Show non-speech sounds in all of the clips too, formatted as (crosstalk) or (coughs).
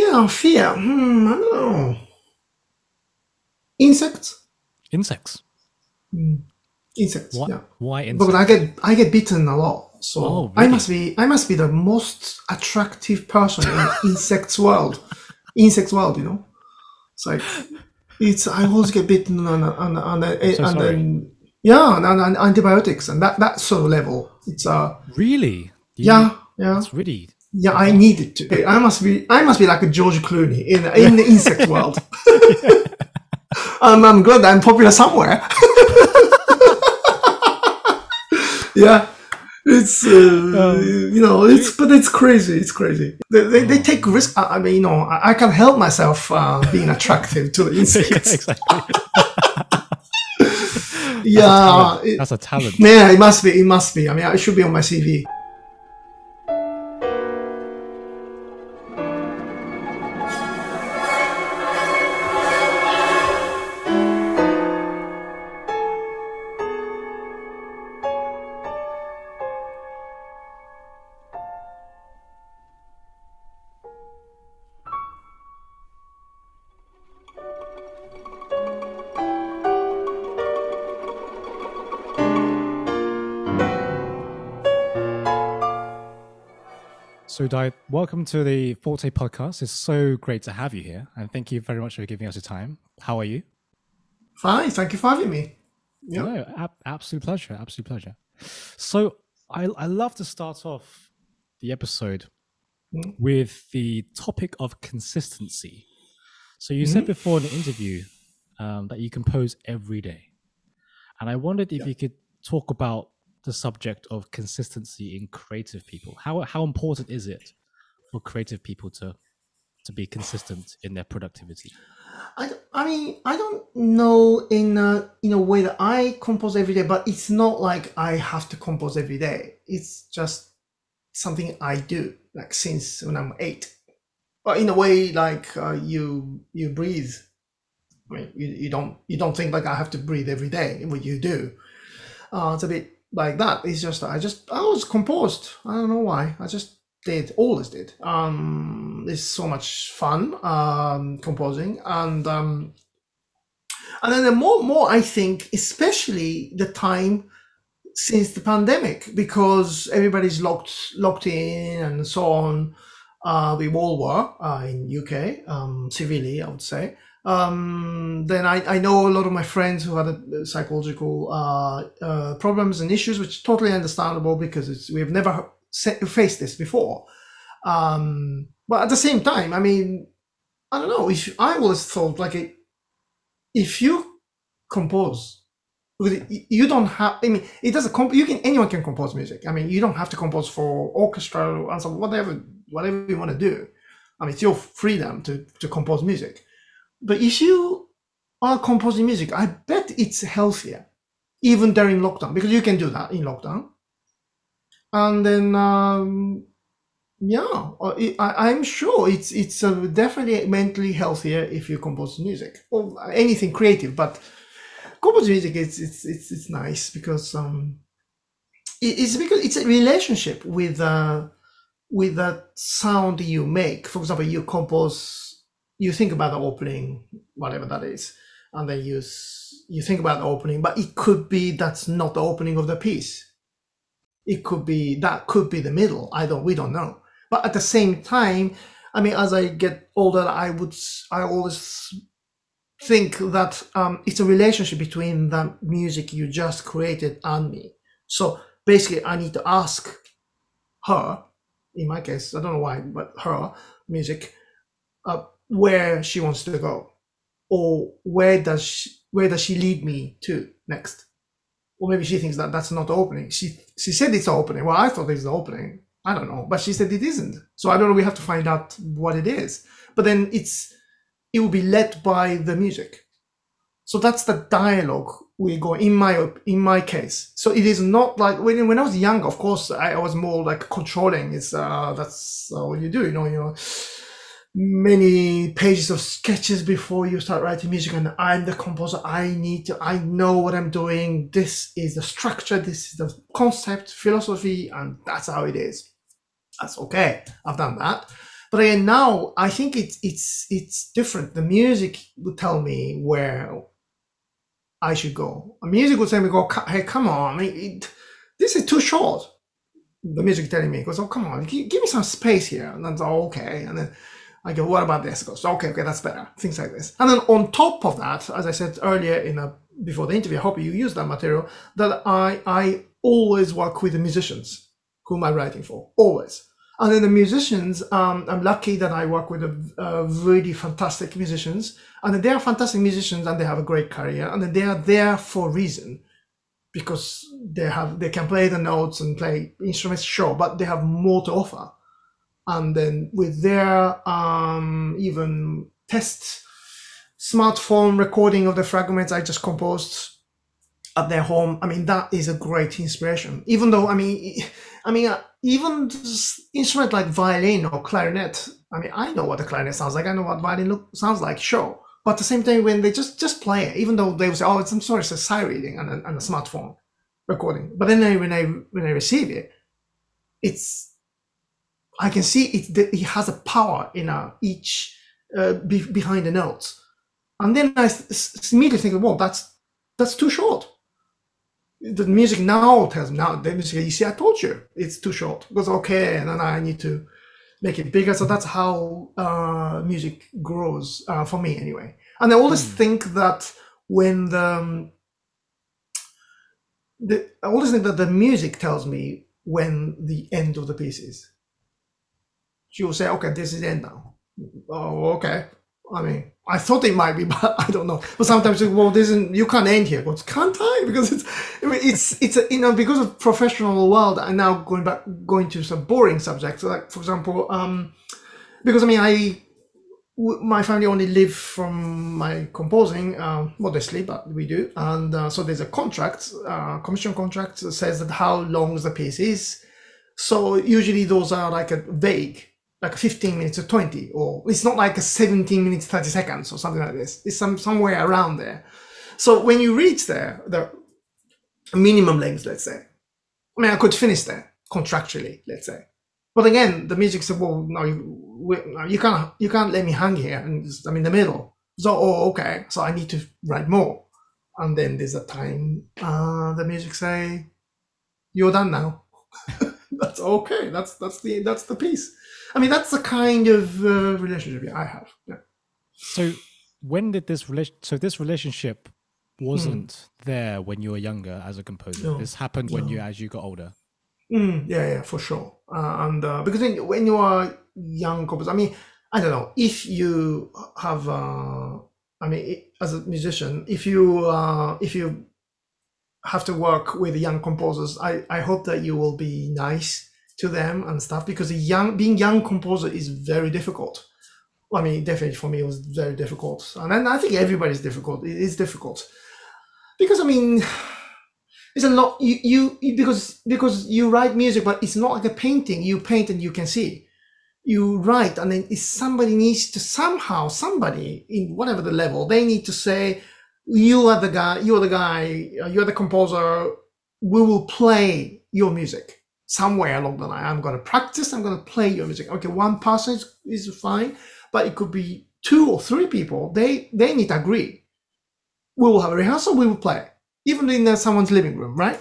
Yeah, fear. Hmm, I don't know. Insects. Insects. Insects. What? Yeah. Why insects? Because I get I get bitten a lot, so Oh, I must be I must be the most attractive person in (laughs) insects world. Insects world, you know. It's like it's I always get bitten on on on, on, so and then yeah, and, and, and antibiotics and that that sort of level. It's uh really? You- yeah yeah It's really. Yeah. I needed to. I must be I must be like a George Clooney in in the insect world. (laughs) um, I'm glad I'm popular somewhere. (laughs) yeah, it's uh, you know it's but it's crazy. It's crazy. They, they, they take risk. I, I mean, you know, I, I can help myself uh, being attractive to the (laughs) insects. exactly. yeah, it- That's a talent. yeah, it must be. It must be. I mean, it should be on my CV. So, Dai, welcome to the Forte podcast. It's so great to have you here, and thank you very much for giving us your time. How are you? Fine. Thank you for having me. Yeah. No, ab- absolute pleasure. Absolute pleasure. So, I I love to start off the episode Mm. with the topic of consistency. So, you said before in the interview um, that you compose every day, and I wondered if you could talk about the subject of consistency in creative people. How how important is it for creative people to to be consistent in their productivity? I, I mean, I don't know in a, in a way that I compose every day, but it's not like I have to compose every day. It's just something I do, like since when I'm eight. But in a way, like uh, you you breathe. I mean, you, you don't you don't think like I have to breathe every day. What you do, uh, it's a bit like that. It's just I just I was composed. I don't know why. I just did always did. Um, it's so much fun um, composing, and um, and then the more more I think, especially the time since the pandemic, because everybody's locked locked in and so on. Uh, we all were uh, in UK um, civilly, I would say. Um, then I, I know a lot of my friends who had psychological uh, uh, problems and issues, which is totally understandable because we've never faced this before. Um, but at the same time, I mean, I don't know. If I always thought like if you compose, you don't have. I mean, it doesn't. Comp- you can anyone can compose music. I mean, you don't have to compose for orchestra or whatever whatever you want to do. I mean, it's your freedom to to compose music. But if you are composing music, I bet it's healthier, even during lockdown, because you can do that in lockdown. And then, um, yeah, uh, I, I'm sure it's it's uh, definitely mentally healthier if you compose music or anything creative. But composing music, it's it's it's, it's nice because um, it's because it's a relationship with uh, with that sound you make. For example, you compose, you think about the opening, whatever that is, and then you you think about the opening, but it could be that's not the opening of the piece. It could be that could be the middle. I don't. We don't know. But at the same time, I mean, as I get older, I would I always think that um, it's a relationship between the music you just created and me. So basically, I need to ask her, in my case, I don't know why, but her music, uh, where she wants to go, or where does she, where does she lead me to next? Or maybe she thinks that that's not the opening. She she said it's the opening. Well, I thought it's the opening. I don't know, but she said it isn't. So I don't know. We have to find out what it is. But then it's it will be led by the music. So that's the dialogue we go in my in my case. So it is not like when when I was young. Of course, I was more like controlling. It's uh that's uh, what you do. You know, you know, many pages of sketches before you start writing music, and I'm the composer. I need to. I know what I'm doing. This is the structure. This is the concept, philosophy, and that's how it is. That's okay. I've done that. But again, now I think it's it's it's different. The music would tell me where I should go. The music would say me go, hey, come on, I mean, it, this is too short. The music telling me goes, oh, come on, give, give me some space here. And then, oh, okay. And then I go, what about this? Goes, okay, okay, that's better. Things like this. And then on top of that, as I said earlier in a before the interview, I hope you use that material, that I I always work with the musicians whom I'm writing for. Always. And then the musicians, um, I'm lucky that I work with a, a really fantastic musicians, and they are fantastic musicians, and they have a great career, and they are there for a reason, because they have they can play the notes and play instruments, sure, but they have more to offer. And then with their um, even test smartphone recording of the fragments I just composed at their home, I mean that is a great inspiration. Even though I mean, I mean. Uh, even instrument like violin or clarinet, I mean, I know what the clarinet sounds like. I know what violin look, sounds like, sure. But at the same time, when they just just play it, even though they will say, "Oh, it's I'm sorry, it's a sight reading and a, and a smartphone recording," but then when I when I receive it, it's I can see it. It has a power in uh, each uh, be, behind the notes, and then I immediately think, "Well, that's that's too short." the music now tells me now the music you see i told you it's too short because okay and then i need to make it bigger so that's how uh, music grows uh, for me anyway and i always mm. think that when the, um, the i always think that the music tells me when the end of the piece is she will say okay this is end now oh okay I mean, I thought it might be, (laughs) but I don't know. But sometimes, well, this isn't, you can't end here. But can't I? (laughs) Because it's, I mean, it's, it's, a, you know, because of professional world. I'm now going back, going to some boring subjects. Like, for example, um, because I mean, I, my family only live from my composing, uh, modestly, but we do. And uh, so there's a contract, uh, commission contract says that how long the piece is. So usually those are like a vague like 15 minutes or 20 or it's not like a 17 minutes 30 seconds or something like this. It's some somewhere around there. So when you reach there the minimum length let's say i mean i could finish there contractually let's say. But again the music said well no you, you can't you can't let me hang here and i'm in the middle. So oh okay. So i need to write more. And then there's a time uh the music say you're done now. (laughs) That's okay. That's that's the that's the piece I mean, that's the kind of uh, relationship I have. Yeah. So, when did this relation? So, this relationship wasn't mm. there when you were younger as a composer. No. This happened when no. you, as you got older. Mm, yeah, yeah, for sure. Uh, and uh, because when, when you are young composer, I mean, I don't know if you have. Uh, I mean, as a musician, if you uh, if you have to work with young composers, I, I hope that you will be nice to them and stuff because young being young composer is very difficult. I mean, definitely for me it was very difficult, and I think everybody's difficult. It is difficult because I mean, it's a lot. You, you because because you write music, but it's not like a painting. You paint and you can see. You write, and then if somebody needs to somehow somebody in whatever the level they need to say, you are the guy. You are the guy. Uh, You're the composer. We will play your music somewhere along the line. I'm going to practice. I'm going to play your music. Okay, one person is, is fine, but it could be two or three people. They they need to agree. We will have a rehearsal. We will play, even in uh, someone's living room, right?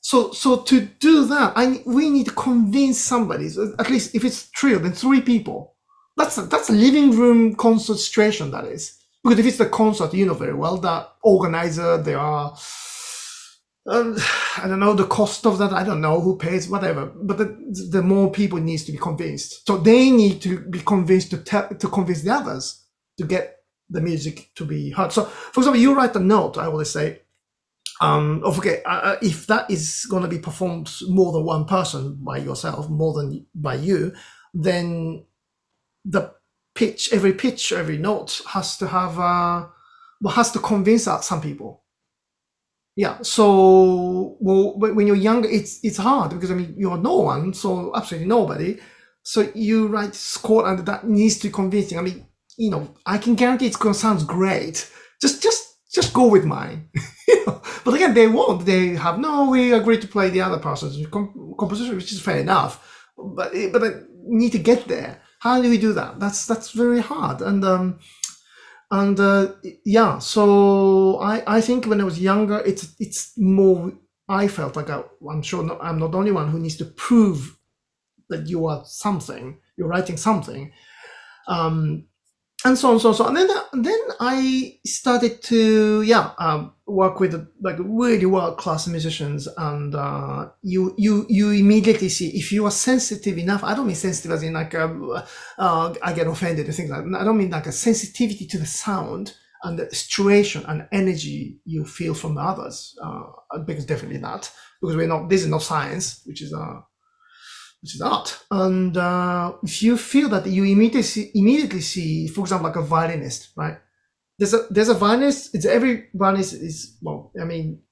So so to do that, I we need to convince somebody. At least if it's three, then three people. That's a, that's a living room concert situation. That is because if it's the concert, you know very well that organizer they are um, I don't know the cost of that. I don't know who pays, whatever. But the, the more people needs to be convinced, so they need to be convinced to tell to convince the others to get the music to be heard. So, for example, you write a note. I always say, um, okay, uh, uh if that is going to be performed more than one person by yourself, more than by you, then the pitch, every pitch, every note has to have, uh, has to convince some people yeah. So well, when you're younger, it's it's hard because I mean you're no one, so absolutely nobody. So you write score and that needs to be convincing. I mean, you know, I can guarantee it's gonna sound great. Just just just go with mine. (laughs) But again, they won't. They have no. We agree to play the other person's composition, which is fair enough. But but I need to get there. how do we do that? That's that's very hard. And um, and uh, yeah, so I I think when I was younger, it's it's more. I felt like I, I'm sure not, I'm not the only one who needs to prove that you are something. You're writing something. Um, and so on, so on, so on. And then, then I started to, yeah, um, work with like really world class musicians, and uh, you, you, you immediately see if you are sensitive enough. I don't mean sensitive as in like um, uh, I get offended and things like. That. I don't mean like a sensitivity to the sound and the situation and energy you feel from others. Uh, because definitely not because we're not. This is not science, which is uh which is art. And uh, if you feel that you immediately see, immediately see, for example, like a violinist, right? There's a there's a violinist. It's every violinist is well. I mean,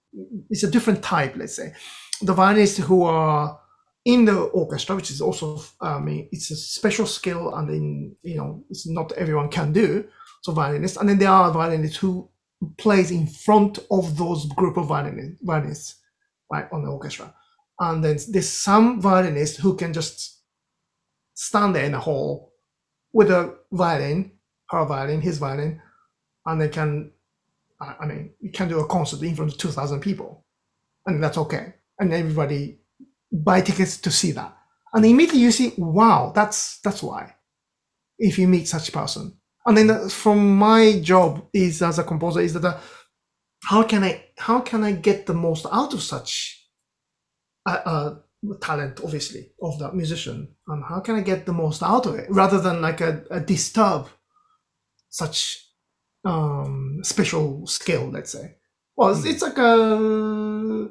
it's a different type. Let's say the violinists who are in the orchestra, which is also I mean, it's a special skill, and then you know, it's not everyone can do. So violinists, and then there are violinists who plays in front of those group of violinists, right, on the orchestra and then there's some violinist who can just stand there in a hall with a violin, her violin, his violin, and they can, I mean, you can do a concert in front of 2,000 people, and that's okay. And everybody buy tickets to see that. And immediately you see, wow, that's that's why. If you meet such person, and then from my job is as a composer is that uh, how can I how can I get the most out of such uh, talent, obviously, of that musician, and how can I get the most out of it rather than like a, a disturb such um, special skill, let's say. Well, it's, it's like a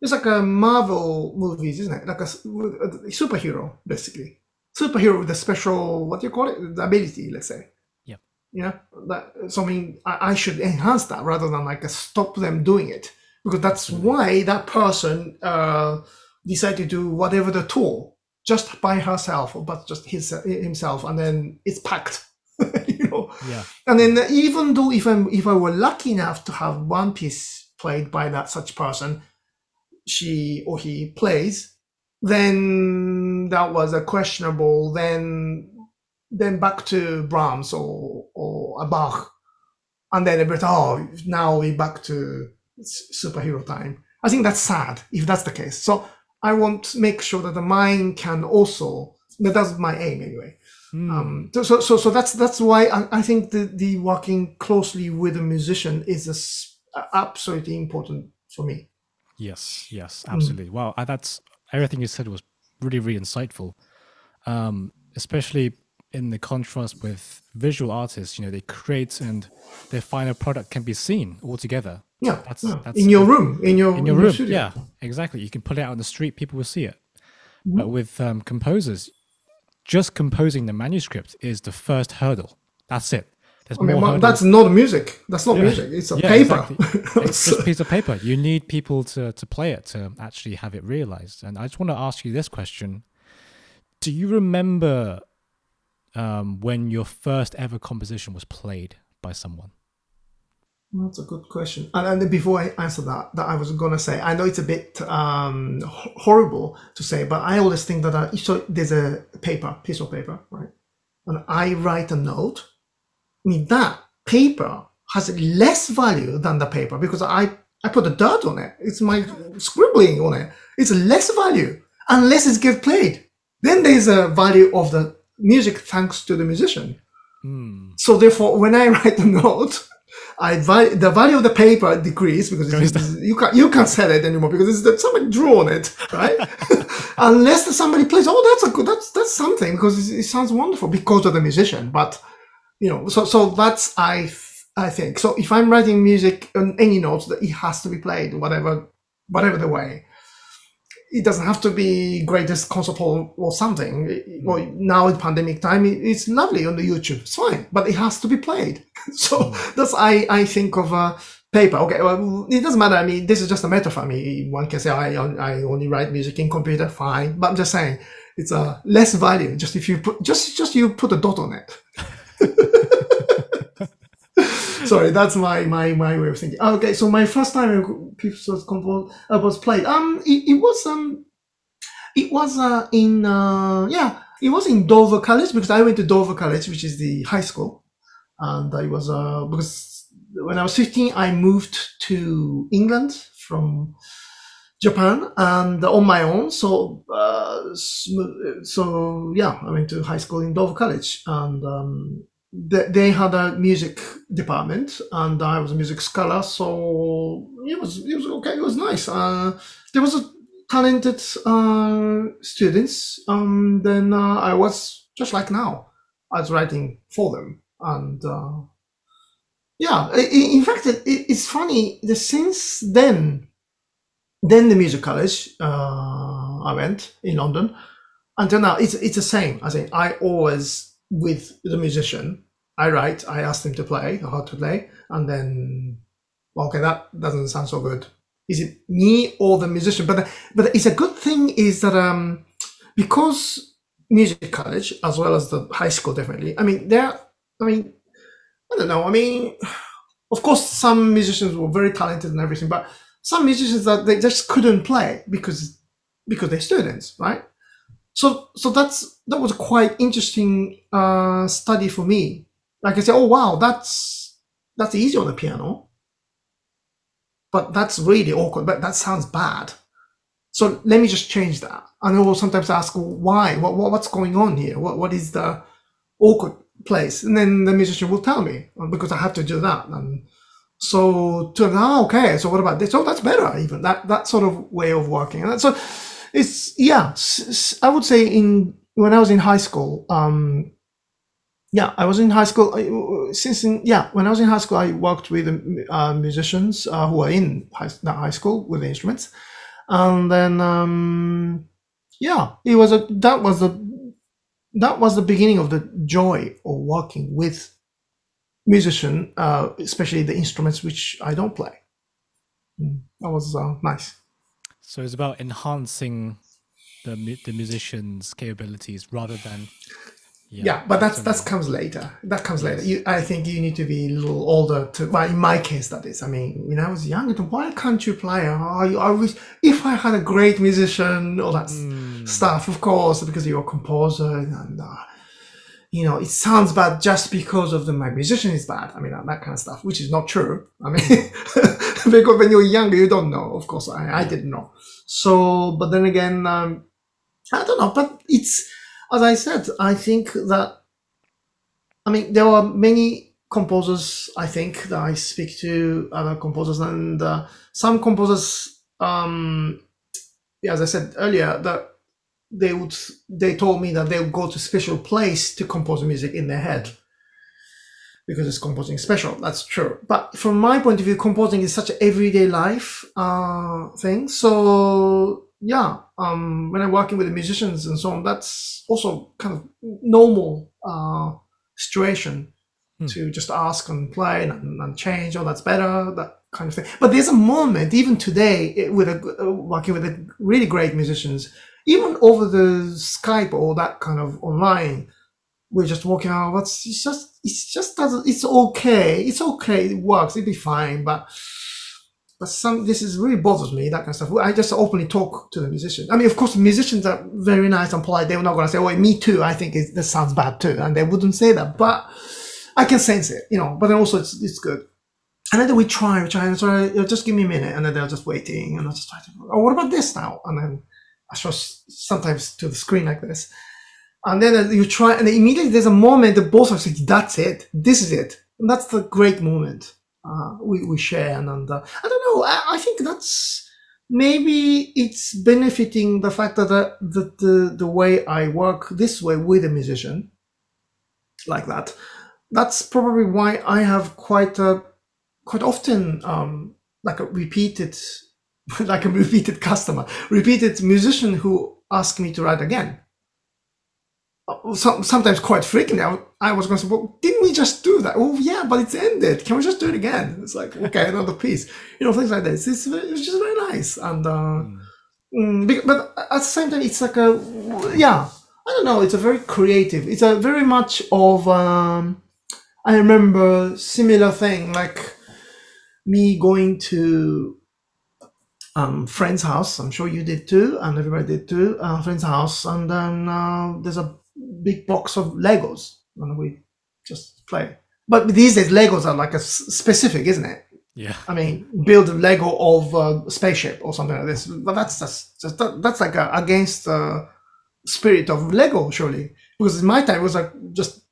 it's like a Marvel movies, isn't it? Like a, a superhero, basically. Superhero with a special, what do you call it? The ability, let's say. Yeah. Yeah. That, so I mean, I, I should enhance that rather than like stop them doing it because that's why that person uh, decided to do whatever the tour just by herself, or but just his himself, and then it's packed. (laughs) you know. Yeah. And then even though if I'm if I were lucky enough to have one piece played by that such person, she or he plays, then that was a questionable. Then then back to Brahms or or a Bach, and then everybody oh now we back to superhero time. I think that's sad if that's the case. So I want to make sure that the mind can also. That's my aim anyway. Mm. Um, so, so, so that's that's why I, I, think the, the working closely with a musician is a, absolutely important for me. Yes, yes, absolutely. Mm. Wow, that's everything you said was really, really insightful. Um, especially in the contrast with visual artists, you know, they create and their final product can be seen altogether. Yeah, that's, yeah. that's in your room, in your in your, in room. Your yeah, exactly. You can put it out on the street; people will see it. Mm-hmm. But with um, composers, just composing the manuscript is the first hurdle. That's it. There's I mean, that's not music. That's not yeah. music. It's a yeah, paper. Exactly. (laughs) it's just a piece of paper. You need people to to play it to actually have it realized. And I just want to ask you this question: Do you remember um, when your first ever composition was played by someone? That's a good question. And, and before I answer that, that I was gonna say, I know it's a bit um, horrible to say, but I always think that I, so there's a paper, piece of paper, right? And I write a note. I mean, that paper has less value than the paper because I I put the dirt on it. It's my scribbling on it. It's less value unless it gets played. Then there's a value of the music thanks to the musician. Mm. So therefore, when I (laughs) write a note, I value, the value of the paper decrease because you can't you can't sell it anymore because it's somebody drew on it, right? (laughs) Unless somebody plays, oh, that's a good, that's that's something because it, it, sounds wonderful because of the musician. But you know, so so that's I I think so. If I'm writing music on any notes, that it has to be played, whatever whatever the way it doesn't have to be greatest concert hall or something. Mm. Well, now in pandemic time, it's lovely on the YouTube. It's fine, but it has to be played. (laughs) so that's I I think of a paper. Okay, well, it doesn't matter. I mean, this is just a metaphor. I mean, one can say I I only write music in computer. Fine, but I'm just saying it's a less value. Just if you put just just you put a dot on it. (laughs) Sorry, that's my my my way of thinking. Okay, so my first time people was uh, was played. Um, it, it was um, it was uh in uh yeah it was in Dover College because I went to Dover College, which is the high school, and I was uh, because when I was 15, I moved to England from Japan and on my own. So, uh, so yeah, I went to high school in Dover College, and um, they, they had a music department, and I was a music scholar. So it was it was okay. It was nice. Uh, there was a talented uh, students. Um, then uh, I was just like now. I was writing for them, and uh, yeah. In, fact, it, it's funny. The since then then the music college uh, I went in London. Until now, it's it's the same. I think I always with the musician. I write. I ask them to play how to play, and then okay, that doesn't sound so good. Is it me or the musician? But but it's a good thing is that um because music college as well as the high school definitely. I mean there. I mean I don't know. I mean, of course, some musicians were very talented and everything, but some musicians that they just couldn't play because because they're students, right? So so that's that was a quite interesting uh, study for me. Like I said, oh wow, that's that's easy on the piano, but that's really awkward. But that sounds bad. So let me just change that. And I will sometimes ask why, what, what what's going on here? What what is the awkward place? And then the musician will tell me because I have to do that. And so to ah, okay, so what about this? Oh, that's better even that that sort of way of working. And so it's yeah, I would say in when I was in high school, um, yeah, I was in high school. Since in, yeah, when I was in high school, I worked with uh, musicians uh, who were in high, high school with instruments, and then um, yeah, it was a that was the that was the beginning of the joy of working with musician, uh, especially the instruments which I don't play. Mm, that was uh, nice. So it's about enhancing the the musician's capabilities rather than. Yeah, yeah but that's that comes later. That comes yes. later. You, I think you need to be a little older to. Well, in my case, that is. I mean, when I was younger, why can't you play? I, I wish if I had a great musician, all that mm. Stuff. Of course, because you're a composer and. Uh, you know, it sounds bad just because of the my musician is bad. I mean, that, that kind of stuff, which is not true. I mean, (laughs) because when you're younger, you don't know. Of course, I, I didn't know. So, but then again, um, I don't know. But it's, as I said, I think that, I mean, there are many composers, I think, that I speak to, other composers, and uh, some composers, um, yeah, as I said earlier, that they would they told me that they would go to special place to compose music in their head. Because it's composing special that's true. But from my point of view composing is such an everyday life uh, thing. So yeah um, when i'm working with the musicians and so on that's also kind of normal uh, situation hmm. to just ask and play and, and, change oh that's better that kind of thing. But there's a moment even today with a, uh, working with a really great musicians even over the Skype or that kind of online, we're just walking out. What's it's just it's just doesn't it's okay. It's okay. It works. It'll be fine. But but some this is really bothers me that kind of stuff. I just openly talk to the musician. I mean, of course, musicians are very nice and polite. They're not going to say, "Oh, me too." I think it, this sounds bad too, and they wouldn't say that. But I can sense it, you know. But then also, it's it's good. And then we try, we try, try. Just give me a minute, and then they're just waiting, and I just try to. Oh, what about this now? And then I show sometimes to the screen like this. And then you try, and immediately there's a moment that both of us that's it. This is it. And that's the great moment uh, we, we share. And, and uh, I don't know, I, I, think that's maybe it's benefiting the fact that the, the, the, the way I work this way with a musician like that. That's probably why I have quite a, quite often um, like a repeated (laughs) like a repeated customer, repeated musician who asked me to write again. Uh, so, sometimes quite frequently, I, I was going to say, well, didn't we just do that? Oh, yeah, but it's ended. Can we just do it again? It's like, (laughs) okay, another piece. You know, things like this. It's, it's just very nice. And, uh, mm. but at the same time, it's like a, yeah, I don't know. It's a very creative. It's a very much of, um, I remember similar thing, like me going to um, friend's house. I'm sure you did too, and everybody did too. Uh, friend's house, and then uh, there's a big box of Legos and we just play. But these days, Legos are like a specific, isn't it? Yeah. I mean, build a Lego of a spaceship or something like this. But that's just, just that, that's like a, against the spirit of Lego, surely. Because in my time, it was like just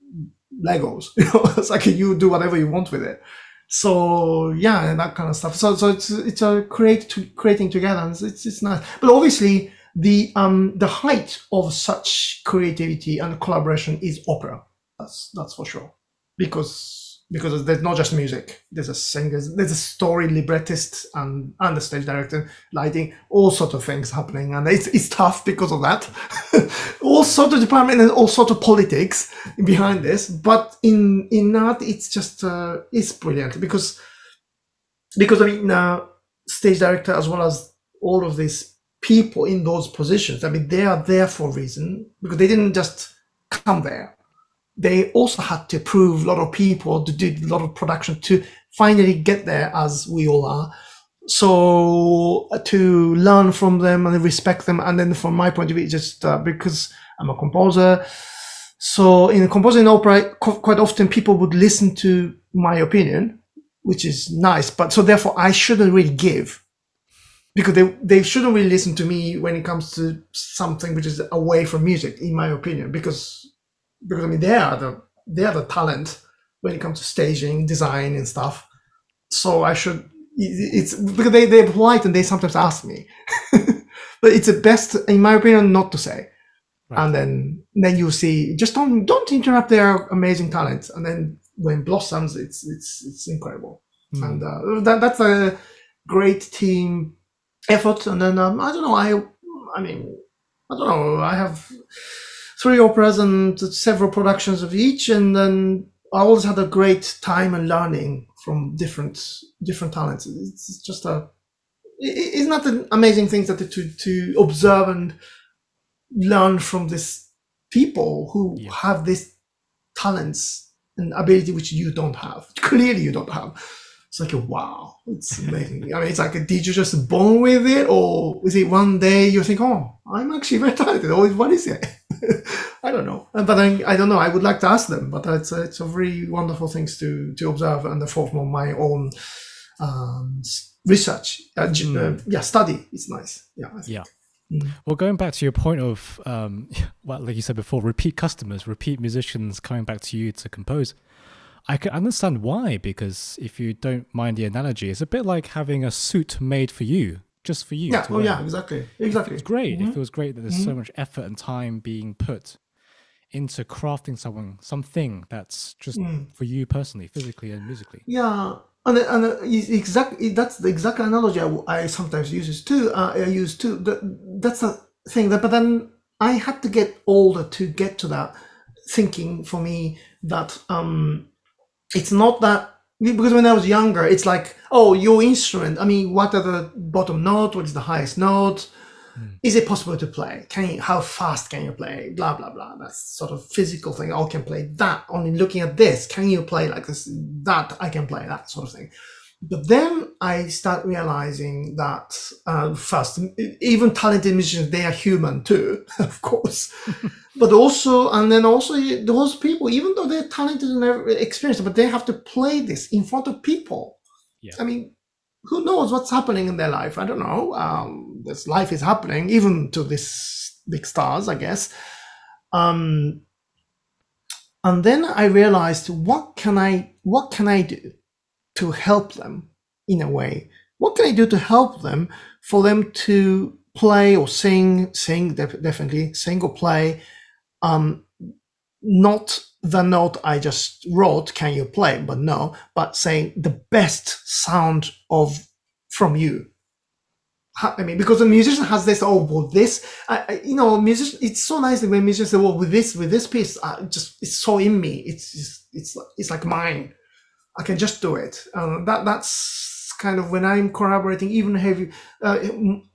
Legos. You (laughs) know, it's like you do whatever you want with it. So yeah, that kind of stuff. So so it's it's a create to, creating together. And it's it's nice. But obviously, the um the height of such creativity and collaboration is opera. That's that's for sure. Because because there's not just music. There's a singer, there's a story librettist and and stage director, lighting, all sorts of things happening, and it's it's tough because of that. (laughs) all sort of department and all sort of politics behind this. But in in art, it's just uh, it's brilliant because because I mean, uh, stage director as well as all of these people in those positions. I mean, they are there for a reason because they didn't just come there they also had to prove a lot of people to do a lot of production to finally get there as we all are. So uh, to learn from them and respect them, and then from my point of view, just uh, because I'm a composer. So in composing opera, quite often people would listen to my opinion, which is nice. But so therefore, I shouldn't really give because they they shouldn't really listen to me when it comes to something which is away from music, in my opinion, because because I mean they are the they are the talent when it comes to staging, design, and stuff. So I should it's because they they're polite and they sometimes ask me, (laughs) but it's the best in my opinion not to say. Right. And then then you see just don't don't interrupt their amazing talent. And then when blossoms, it's it's it's incredible. Mm. And uh, that that's a great team effort. And then um, I don't know I I mean I don't know I have three operas and several productions of each, and then I always had a great time and learning from different different talents. It's just a it's not an amazing thing that to to observe and learn from these people who yeah. have these talents and ability which you don't have. Clearly, you don't have. It's like a wow, it's (laughs) amazing. I mean, it's like, did you just born with it, or is it one day you think, oh, I'm actually (laughs) very talented, or what is it? (laughs) I don't know, but I, I don't know. I would like to ask them, but it's a, it's a very wonderful things to to observe and the form of my own um, research. Uh, mm. uh, yeah, study. It's nice. Yeah. Yeah. Mm. Well, going back to your point of, um, (laughs) well, like you said before, repeat customers, repeat musicians coming back to you to compose. I can understand why, because if you don't mind the analogy, it's a bit like having a suit made for you just for you. Yeah. Oh, yeah. Exactly. Exactly. It's great. Mm-hmm. It feels great that there's mm-hmm. so much effort and time being put into crafting someone something that's just mm. for you personally, physically and musically. Yeah. And, and uh, exactly that's the exact analogy I, I sometimes use too. Uh, I use too. The, that's the thing that, but then I had to get older to get to that thinking for me that um, it's not that because when I was younger, it's like, oh, your instrument. I mean, what are the bottom note? What is the highest note? Mm. Is it possible to play? Can you, how fast can you play? Blah blah blah. That's sort of physical thing. Oh, I can play that. Only looking at this, can you play like this? That I can play that sort of thing. But then I start realizing that uh, first, even talented musicians, they are human too, (laughs) of course. (laughs) but also, and then also those people, even though they're talented and experienced, but they have to play this in front of people. Yeah. I mean, who knows what's happening in their life? I don't know. Um, this life is happening, even to these big stars, I guess. Um, and then I realized, what can I, what can I do? To help them in a way? What can I do to help them for them to play or sing, sing def- definitely, sing or play, um, not the note I just wrote, can you play? But no, but saying the best sound of from you. I mean, because the musician has this, oh, well, this, I, I, you know, musician, it's so nice when musicians say, well, with this, with this piece, I just, it's so in me. It's, it's, it's, it's like mine. I can just do it. Um, that that's kind of when I'm collaborating even heavy, uh,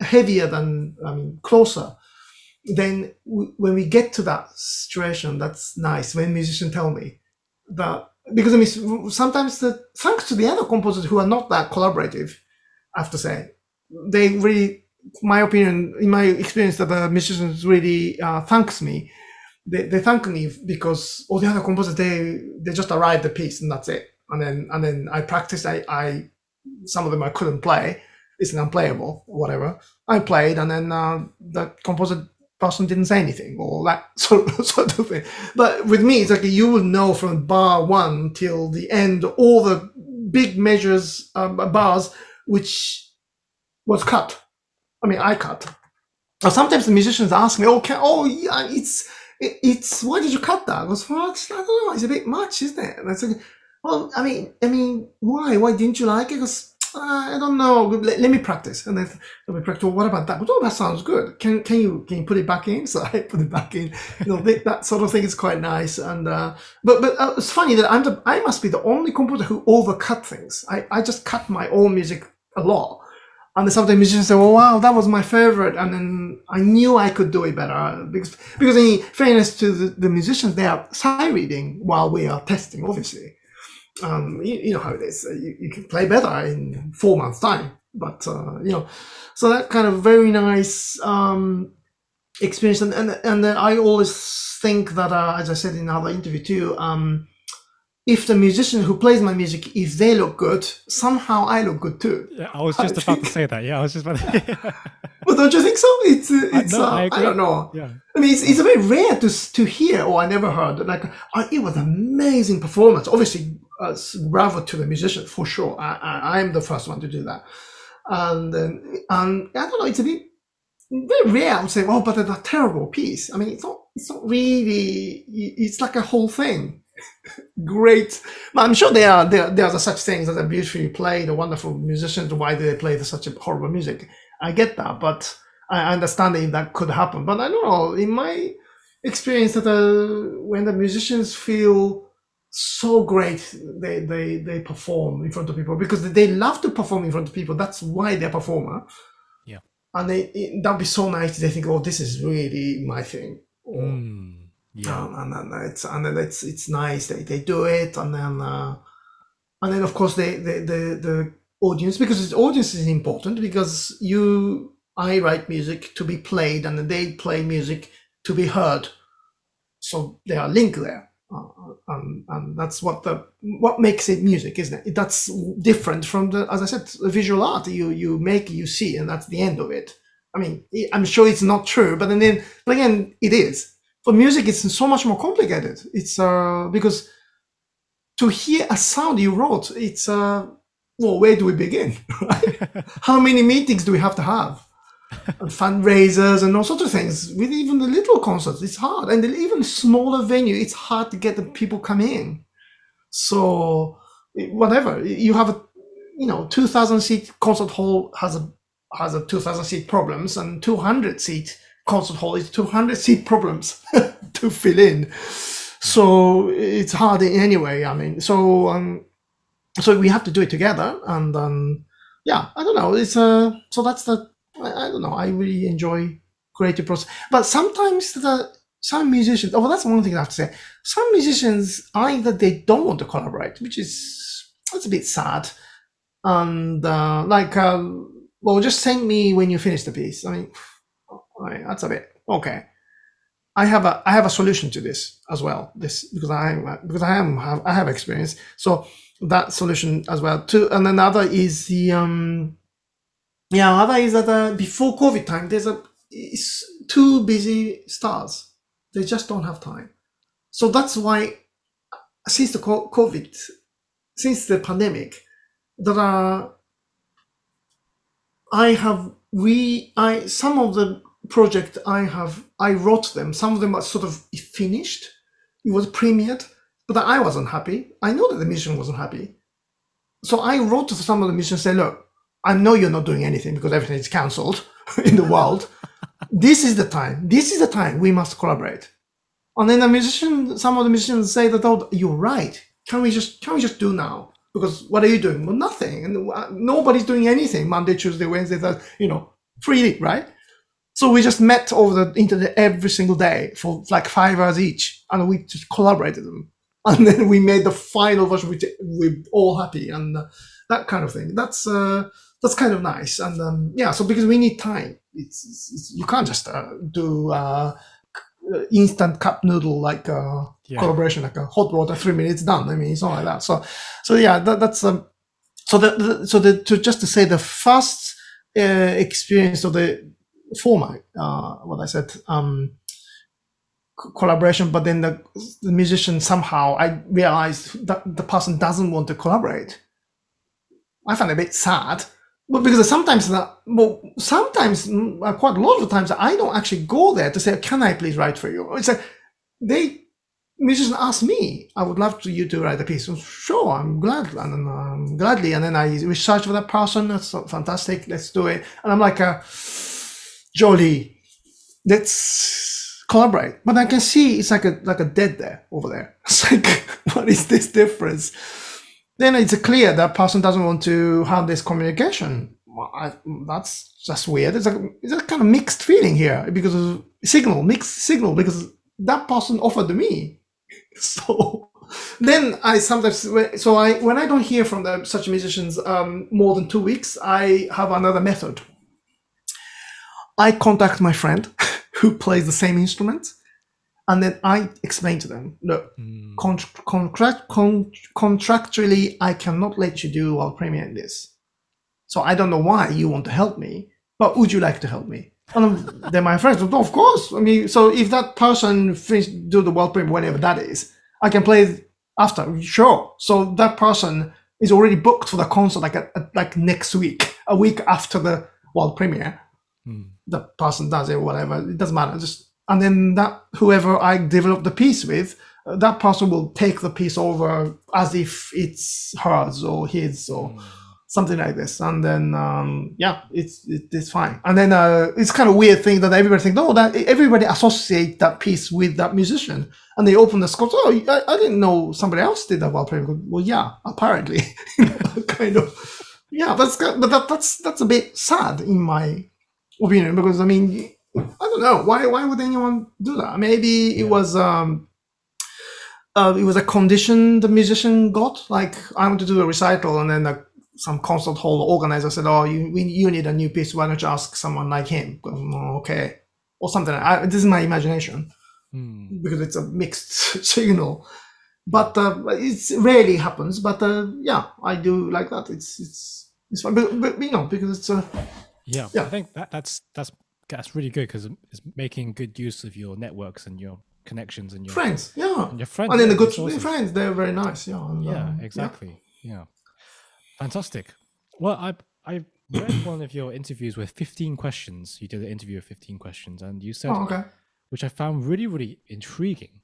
heavier than I mean closer. Then when we get to that situation, that's nice. When musicians tell me that because I mean sometimes the thanks to the other composers who are not that collaborative, I have to say, they really, my opinion, in my experience, that the musicians really uh, thanks me they, they thank me because all the other composers they they just arrive the piece and that's it. And then and then I practiced. I I some of them I couldn't play. It's unplayable or whatever. I played and then uh, the composer person didn't say anything or that (laughs) sort of, sort of thing. But with me, it's like you will know from bar one till the end all the big measures um, bars which was cut. I mean, I cut. Sometimes the musicians ask me, "Oh, can, oh, yeah, it's it, it's why did you cut that?" I was, well, I don't know, it's a bit much, isn't it? And I said, "Well, I mean, I mean, why? Why didn't you like it?" Because uh, I don't know. Let, let, me practice. And then let me practice. Well, what about that? Well, oh, that sounds good. Can can you can you put it back in? (laughs) So I put it back in. You know, that sort of thing is quite nice. And uh, but but uh, it's funny that I'm the, I must be the only composer who overcut things. I I just cut my own music a lot and then sometimes musicians say, "Oh wow, that was my favorite," and then I knew I could do it better because, because in fairness to the, the musicians, they are side reading while we are testing. Obviously, um, you, you, know how it is. You, you, can play better in four months' time, but uh, you know, so that kind of very nice um, experience, and and, and I always think that, uh, as I said in another interview too. Um, if the musician who plays my music, if they look good, somehow I look good too. Yeah, I was just I about think. to say that. Yeah, I was just about to. but (laughs) don't you think so? It's, uh, it's no, uh, I, I, don't know. Yeah. I mean, it's, it's very rare to to hear. or I never heard. Like, uh, it was an amazing performance. Obviously, uh, bravo to the musician for sure. I, am the first one to do that. And and I don't know. It's a bit very rare. I would say, oh, but a terrible piece. I mean, it's not. It's not really. It's like a whole thing (laughs) great. But I'm sure there are there, there are such things that are beautifully played, wonderful musicians. Why do they play such a horrible music? I get that, but I understand that that could happen. But I don't know. In my experience, that uh, when the musicians feel so great, they they they perform in front of people because they love to perform in front of people. That's why they're a performer. Yeah, and they it, that'd be so nice. They think, oh, this is really my thing. Or, mm yeah, um, and then it's and then it's it's nice they, they do it, and then uh, and then of course they the the, the audience because the audience is important because you I write music to be played and they play music to be heard, so they are linked there, uh, and and that's what the what makes it music, isn't it? That's different from the as I said, visual art. You you make you see, and that's the end of it. I mean, I'm sure it's not true, but then, but again, it is for music, it's so much more complicated. It's uh, because to hear a sound you wrote, it's uh, well, where do we begin? (laughs) (laughs) How many meetings do we have to have? And fundraisers and all sorts of things with even the little concerts it's hard and even smaller venue it's hard to get the people come in so whatever you have a you know 2000 seat concert hall has a has a 2000 seat problems and 200 seat concert hall is 200 seat problems (laughs) to fill in. So it's hard in any way. I mean, so um, so we have to do it together, and um, yeah, I don't know. It's uh, so that's the I, I don't know. I really enjoy creative process, but sometimes the some musicians. Oh, that's one thing I have to say. Some musicians either they don't want to collaborate, which is that's a bit sad, and uh, like um, well, just send me when you finish the piece. I mean (sighs) that's a bit okay. I have a I have a solution to this as well. This because I because I am have I have experience. So that solution as well too. And another is the um yeah other is that uh, before COVID time there's a it's too busy stars. They just don't have time. So that's why since the COVID since the pandemic that are I have we I some of the project I have, I wrote them. Some of them are sort of finished. It was premiered, but I wasn't happy. I know that the mission wasn't happy. So I wrote to some of the musicians say, look, I know you're not doing anything because everything is cancelled (laughs) in the world. this is the time. This is the time we must collaborate. And then the musician, some of the musicians say that, oh, you're right. Can we just, can we just do now? Because what are you doing? Well, nothing. And uh, nobody's doing anything Monday, Tuesday, Wednesday, that, you know, freely, right? So we just met over the internet every single day for like five hours each, and we just collaborated them. And (laughs) then we made the final version, which we're all happy, and uh, that kind of thing. That's uh, that's kind of nice, and um, yeah. So because we need time, it's, it's, you can't just uh, do uh, instant cup noodle like uh, Yeah. collaboration, like a hot water, three minutes done. I mean, it's not like that. So, so yeah, that, that's um. So the, the so the to just to say the first uh, experience of the format, uh, what I said, um, co- collaboration, but then the, the musician somehow I realized that the person doesn't want to collaborate. I find it a bit sad. Well, because sometimes well, sometimes mm, uh, quite a lot of times I don't actually go there to say, "Can I please write for you?" It's like they musicians ask me, "I would love to you to write a piece." So, sure, I'm glad, and um, gladly, and then I research for that person. That's fantastic. Let's do it. And I'm like, uh, "Jolie, let's collaborate." But I can see it's like a like a dead there over there. (laughs) It's like, (laughs) what is this difference? Then it's clear that person doesn't want to have this communication. Well, I, that's just weird. It's a, it's a kind of mixed feeling here because of signal, mixed signal, because that person offered to me. (laughs) So then I sometimes, so I when I don't hear from the, such musicians um, more than two weeks, I have another method. I contact my friend (laughs) who plays the same instrument, and then I explain to them, look, Mm. con- contract, con- contractually, I cannot let you do while premiering this. So I don't know why you want to help me, but would you like to help me? And then my friends, of course. I mean, so if that person finish, do the world premiere, whatever that is, I can play after. Sure. So that person is already booked for the concert like a, a- like next week, a week after the world premiere Mm. the person does it, whatever. It doesn't matter. Just and then that whoever I develop the piece with, uh, that person will take the piece over as if it's hers or his or something like this. And then um, yeah, it's it, it's fine. And then uh, it's kind of weird thing that everybody think, no, that everybody associate that piece with that musician, and they open the scope. Oh, I, I didn't know somebody else did that while playing. Well, yeah, apparently, (laughs) (laughs) kind of. Yeah, that's good, but that, that's that's a bit sad in my opinion because I mean I don't know. Why why would anyone do that? Maybe it was um uh, it was a condition the musician got. Like I want to do a recital and then uh some concert hall organizer said oh you we, you need a new piece. Why don't you ask someone like him? "Oh, okay. Or something. I, this is my imagination. Mm. because it's a mixed (laughs) signal. But uh, it's rarely happens. But uh, yeah I do like that. It's it's it's fun. But, but you know because it's uh, Yeah, Yeah. I think that that's that's that's really good because it's making good use of your networks and your connections and your friends yeah and your friends. and then the good resources. friends they're very nice yeah and, Yeah, um, exactly. Yeah. fantastic. Well, I I read (coughs) one of your interviews with 15 questions. You did an interview with 15 questions, and you said, oh, okay which I found really really intriguing,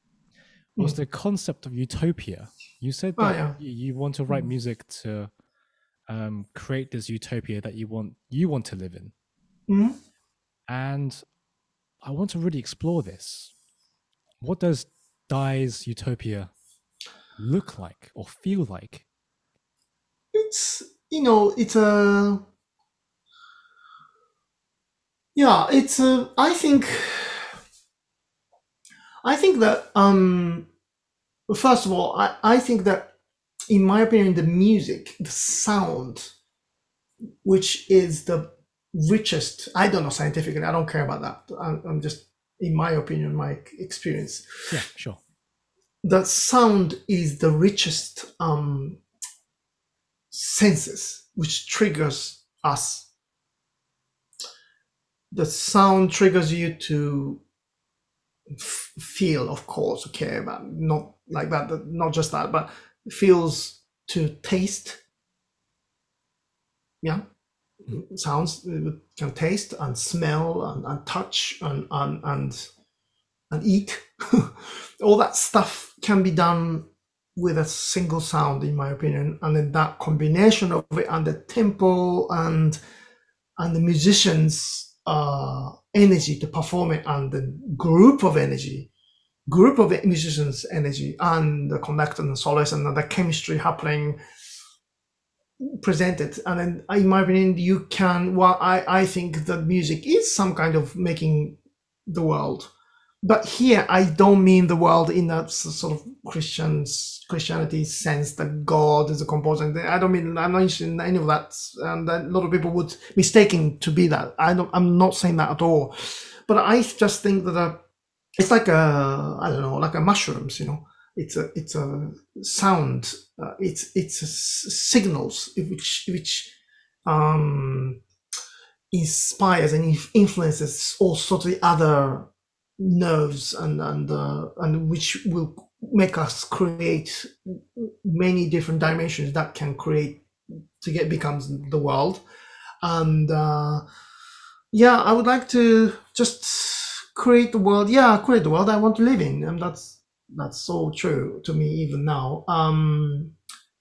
was Mm. the concept of utopia. You said Oh, that yeah. you want to write Mm. music to um, create this utopia that you want you want to live in. Mhm. And I want to really explore this. What does Dai's utopia look like or feel like? it's you know it's a yeah it's a i think i think that um first of all i i think that in my opinion the music the sound which is the richest i don't know scientifically i don't care about that. I'm, I'm just in my opinion my experience. Yeah, sure. the sound is the richest um, senses which triggers us. The sound triggers you to f- feel of course okay but not like that that- not just that but feels to taste. Yeah sounds uh, can taste and smell and, and touch and and and, and eat. (laughs) All that stuff can be done with a single sound in my opinion and then that combination of it and the tempo and and the musicians uh energy to perform it and the group of energy group of musicians energy and the conductor and the soloist and the chemistry happening presented and then in my opinion you can well i i think that music is some kind of making the world but here I don't mean the world in that sort of Christians Christianity sense that God is a composer. I don't mean I'm not interested in any of that, and a lot of people would mistaken to be that. I don't. I'm not saying that at all, but I just think that uh, it's like a I don't know, like a mushrooms. You know, it's a it's a sound. Uh, it's it's signals which which um, inspires and influences all sorts of other nerves and and uh, and which will make us create many different dimensions that can create to get becomes the world. And uh, yeah i would like to just create the world. Yeah create the world i want to live in and that's that's so true to me even now. Um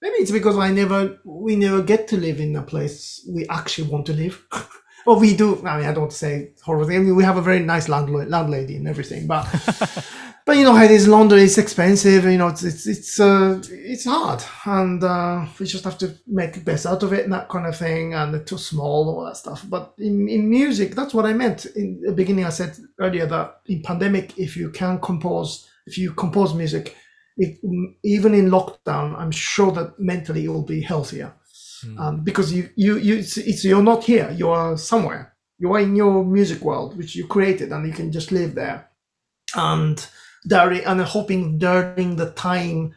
maybe it's because i never we never get to live in a place we actually want to live. (laughs) Well we do i mean i don't say horrible thing I mean, we have a very nice landlord, landlady and everything but (laughs) but you know how it is london is expensive you know it's it's it's uh it's hard. And uh we just have to make the best out of it and that kind of thing and it's too small all that stuff. But in, in music that's what i meant. In the beginning i said earlier that in pandemic if you can compose if you compose music if, even in lockdown i'm sure that mentally you will be healthier. Mm. um, because you you you it's, it's you're not here you are somewhere. You are in your music world which you created and you can just live there. And during and hoping during the time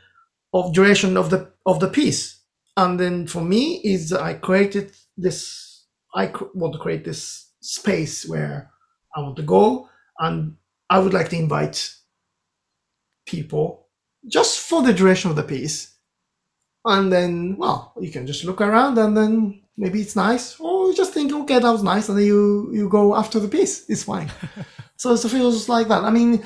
of duration of the of the piece. And then for me is i created this i want to create this space where i want to go and i would like to invite people just for the duration of the piece. And then well you can just look around and then maybe it's nice or you just think okay that was nice and then you you go after the piece. It's fine. (laughs) So it feels like that. I mean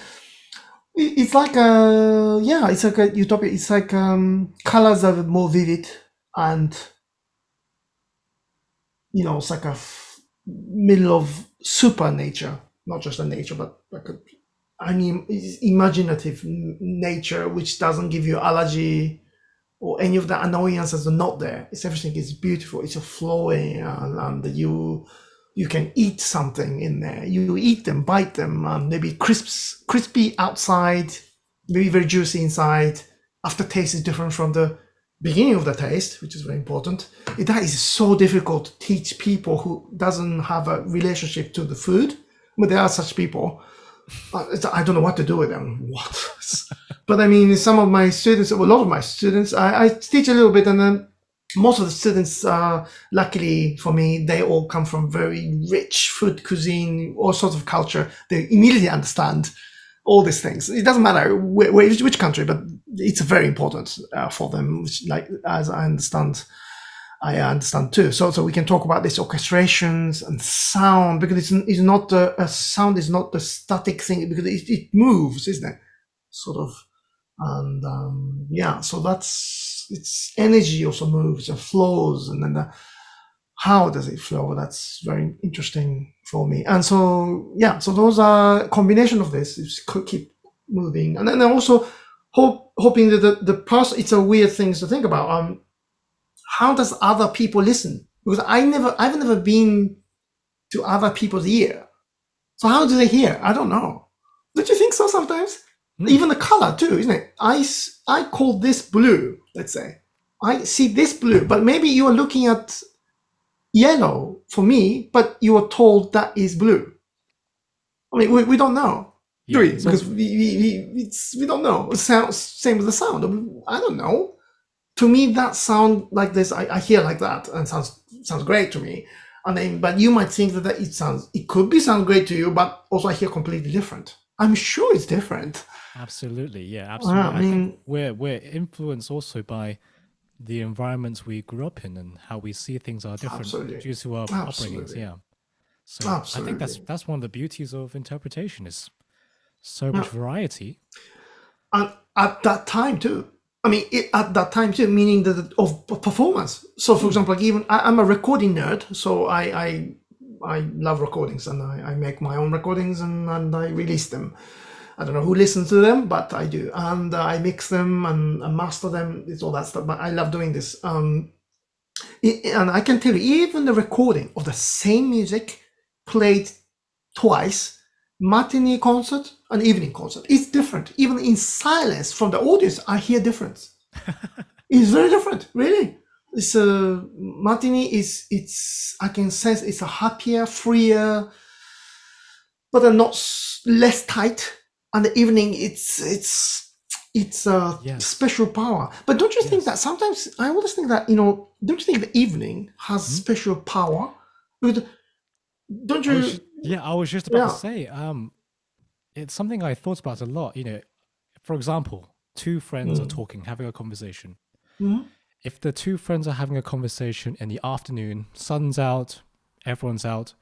it's like a yeah, it's like a utopia. It's like um, colors are more vivid and you know, it's like a f- middle of super nature, not just a nature, but like a, I mean, imaginative nature, which doesn't give you allergy or any of the annoyances are not there. It's everything is beautiful. It's a flowing and, and you you can eat something in there. You eat them, bite them, um, maybe crisps, crispy outside, maybe very juicy inside. Aftertaste is different from the beginning of the taste, which is very important. It, that is so difficult to teach people who doesn't have a relationship to the food, but there are such people. I don't know what to do with them. What? (laughs) but I mean, some of my students, a lot of my students, I, I teach a little bit, and then most of the students, uh, luckily for me, they all come from very rich food cuisine, all sorts of culture. They immediately understand all these things. It doesn't matter wh- which, which country, but it's very important uh, for them. Which, like as I understand, I understand too. So, so we can talk about these orchestrations and sound because it's, it's not a, a sound is not the static thing because it, it moves, isn't it? Sort of, and um, yeah. So that's its energy also moves and flows, and then the, how does it flow? That's very interesting for me. And so yeah, so those are combination of this is keep moving, and then also hope hoping that the, the. It's a weird thing to think about. Um, how does other people listen? Because I never, I've never been to other people's ear. So how do they hear? I don't know. Don't you think so sometimes? Mm. Even the color too, isn't it? I, I call this blue, let's say. I see this blue, but maybe you are looking at yellow for me, but you are told that is blue. I mean, we, we don't know, yeah, do we? Because we, we, we, we don't know. It sounds same with the sound. I don't know. To me, that sound like this, I, I hear like that, and sounds sounds great to me. And then, but you might think that, it sounds, it could be sound great to you, but also I hear completely different. I'm sure it's different. Absolutely, yeah, absolutely. I, mean, we're we're influenced also by the environments we grew up in and how we see things are different absolutely. due to our absolutely. upbringings. Yeah. So absolutely. I think that's that's one of the beauties of interpretation is so much yeah. variety. And at that time too. I mean, it, at that time too, meaning that of performance. So, for mm. example, like even I, am a recording nerd, so I I, I love recordings and I, I make my own recordings and, and I release them. I don't know who listens to them, but I do, and uh, I mix them and, and, master them. It's all that stuff. But I love doing this. Um, it, and I can tell you, even the recording of the same music played twice, matinee concert and evening concert, it's different. Even in silence from the audience, I hear difference. (laughs) it's very different, really. It's a matinee is it's I can sense it's a happier, freer, but not less tight and the evening it's it's it's a Yes. special power. But don't you think that sometimes I always think that you know don't you think the evening has Mhm. special power? Don't you? Yeah, I was just about to say, um, it's something I thought about a lot. You know, for example, two friends are Mm. talking, having a conversation. Mhm. If the two friends are having a conversation in the afternoon, sun's out, everyone's out,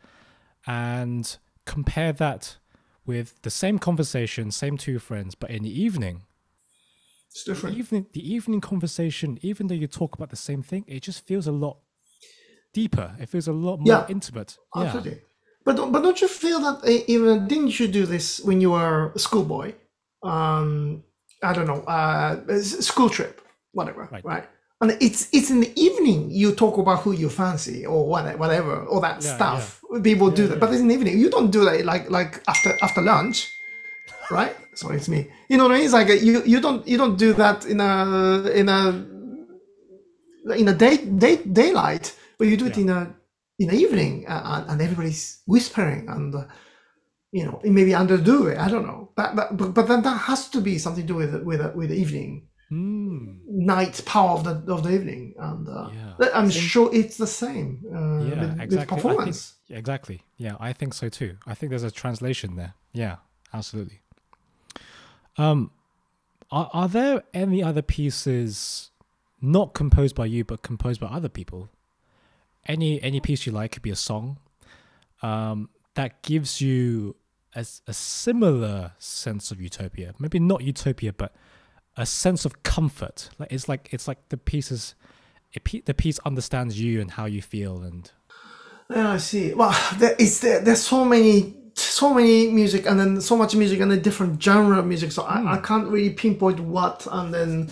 and compare that with the same conversation, same two friends, but in the evening, It's the different. evening, the evening conversation, even though you talk about the same thing, it just feels a lot deeper. It feels a lot more Yeah. intimate. Yeah. But don't- but don't you feel that uh, even didn't you do this when you were a schoolboy? Um, I don't know, uh, school trip, whatever, Right. right? And it's it's in the evening you talk about who you fancy or what, whatever, all that Yeah, stuff. People do Yeah, that, but it's in the evening. You don't do that like like after after lunch, right? (laughs) Sorry, it's me. You know what I mean? It's like you you don't you don't do that in a in a in a day day daylight, but you do it Yeah. in a in the evening, uh, and, and everybody's whispering and. Uh, you know, it maybe underdo it. I don't know, but but but, but then that has to be something to do with with with the evening, Hmm. night power of the of the evening, and uh, Yeah. I'm sure it's the same uh, Yeah, with, with exactly. Think- performance. Yeah, exactly. Yeah, I think so too. I think there's a translation there. Yeah, absolutely. Um, are, are there any other pieces not composed by you but composed by other people? Any any piece you like could be a song um, that gives you a similar sense of utopia. Maybe not utopia, but a sense of comfort. Like it's like it's like the pieces, it, the piece understands you and how you feel and Yeah, I see. Well, there is there, there's so many so many music and then so much music and a different genre of music. So I, I can't really pinpoint what and then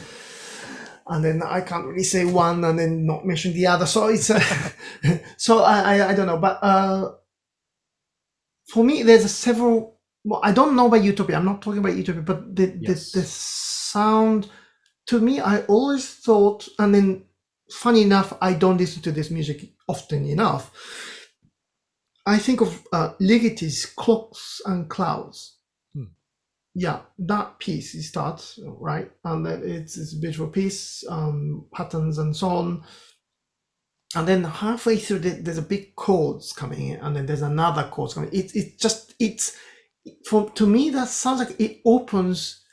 and then I can't really say one and then not mention the other. So it's uh, (laughs) so I, I I don't know, but uh, for me there's a several. Well, I don't know about Utopia. I'm not talking about Utopia, but the Yes. the, the sound to me, I always thought, and then funny enough, I don't listen to this music often enough. I think of uh, Ligeti's Clocks and Clouds. Yeah, that piece is starts right, and then it's, it's a beautiful piece, um, patterns and so on. And then halfway through, the, there's a big chords coming in, and then there's another chords coming. It it just it's for to me that sounds like it opens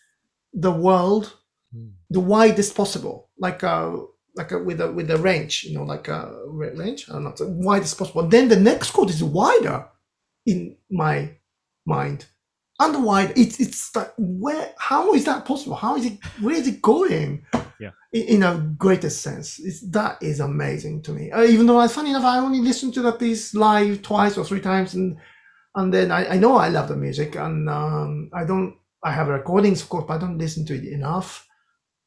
the world Hmm. the widest possible, like a like a with a with a range, you know, like a range. I don't know, widest possible. Then the next chord is wider, in my mind, and wide. It's it's like where? How is that possible? How is it? Where is it going? Yeah. In, in a greatest sense, it's, that is amazing to me. Uh, even though, I funny enough, I only listened to that piece live twice or three times, and and then I, I know I love the music, and um, I don't. I have recordings, of course, but I don't listen to it enough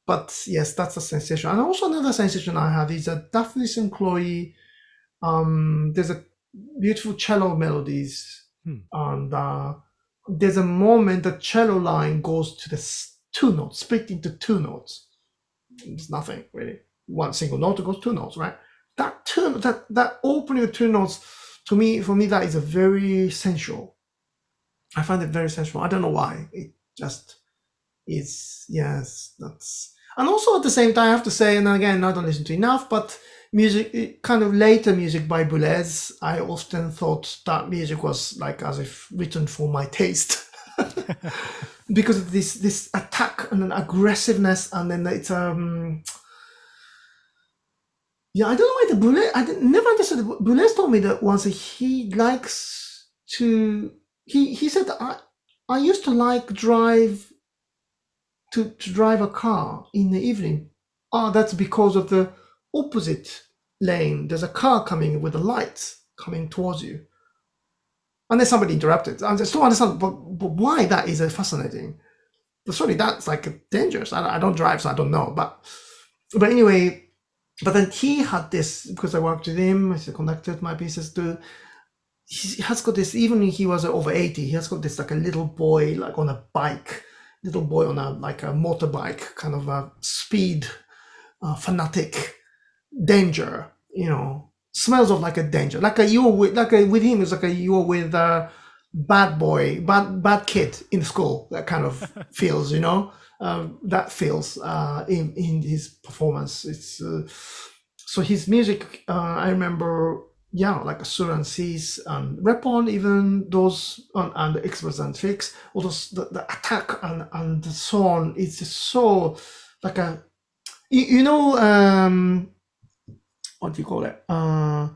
but yes, that's a sensation. And also another sensation I have is that Daphne and Chloe, um, there's a beautiful cello melodies, Hmm. and uh, there's a moment the cello line goes to the two notes, split into two notes. It's nothing really. One single note goes two notes, right? That two, that that opening of two notes, to me, for me, that is a very sensual. I find it very sensual. I don't know why. It just is. Yes, that's and also at the same time, I have to say, and again, I don't listen to enough, but music, kind of later music by Boulez, I often thought that music was like as if written for my taste. (laughs) because of this this attack and an aggressiveness, and then it's um yeah, I don't know why the Boulez. I didn't, never understood. Boulez told me that once he likes to. He he said I I used to like drive to, to drive a car in the evening. Ah, that's because of the opposite lane. There's a car coming with the lights coming towards you. And then somebody interrupted. I just don't understand, but, but why that is fascinating. But sorry, that's like dangerous. I, I don't drive, so I don't know. But but anyway, but then he had this because I worked with him. He conducted my pieces too. He has got this. Even he was over eighty, he has got this like a little boy like on a bike little boy on a like a motorbike, kind of a speed uh, fanatic danger. You know, smells of like a danger, like a you were with like a with him is like a you were with a bad boy, bad bad kid in school. That kind of (laughs) feels, you know, uh, that feels uh, in in his performance. It's uh, so his music. Uh, I remember, yeah, like a Sur Incises and Répons, even those and, and the Explosante-Fixe, all those the, the attack and and so on. It's just so like a you, you know um what do you call it? Uh,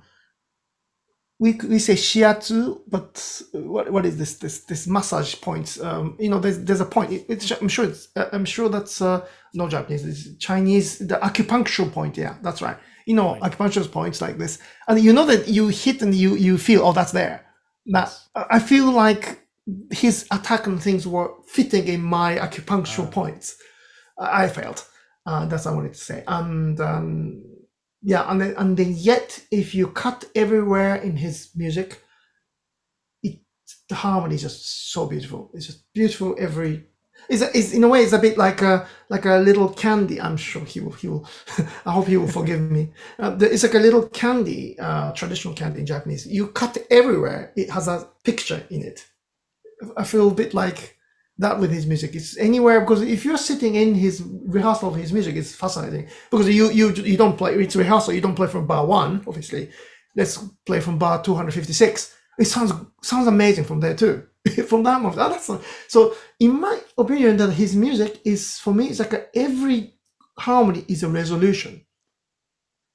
we we say shiatsu, but what what is this this this massage point? Um, you know, there's there's a point. It, it's I'm sure it's uh, I'm sure that's uh, not Japanese. It's Chinese. The acupuncture point. Yeah, that's right. You know, right. acupuncture points like this, and you know that you hit and you you feel oh that's there. That yes. I feel like his attack and things were fitting in my acupuncture uh. points. I felt. Uh, that's what I wanted to say. And um, yeah, and then, and then yet if you cut everywhere in his music, it the harmony is just so beautiful. It's just beautiful every. Is is in a way it's a bit like a like a little candy. I'm sure he will he will. (laughs) I hope he will forgive me. Uh, it's like a little candy, uh, traditional candy in Japanese. You cut everywhere. It has a picture in it. I feel a bit like that with his music. It's anywhere because if you're sitting in his rehearsal of his music, it's fascinating because you you you don't play it's rehearsal. You don't play from bar one, obviously. Let's play from bar 256. It sounds sounds amazing from there too. (laughs) from that moment, that's so. In my opinion, that his music is for me, it's like a, every harmony is a resolution.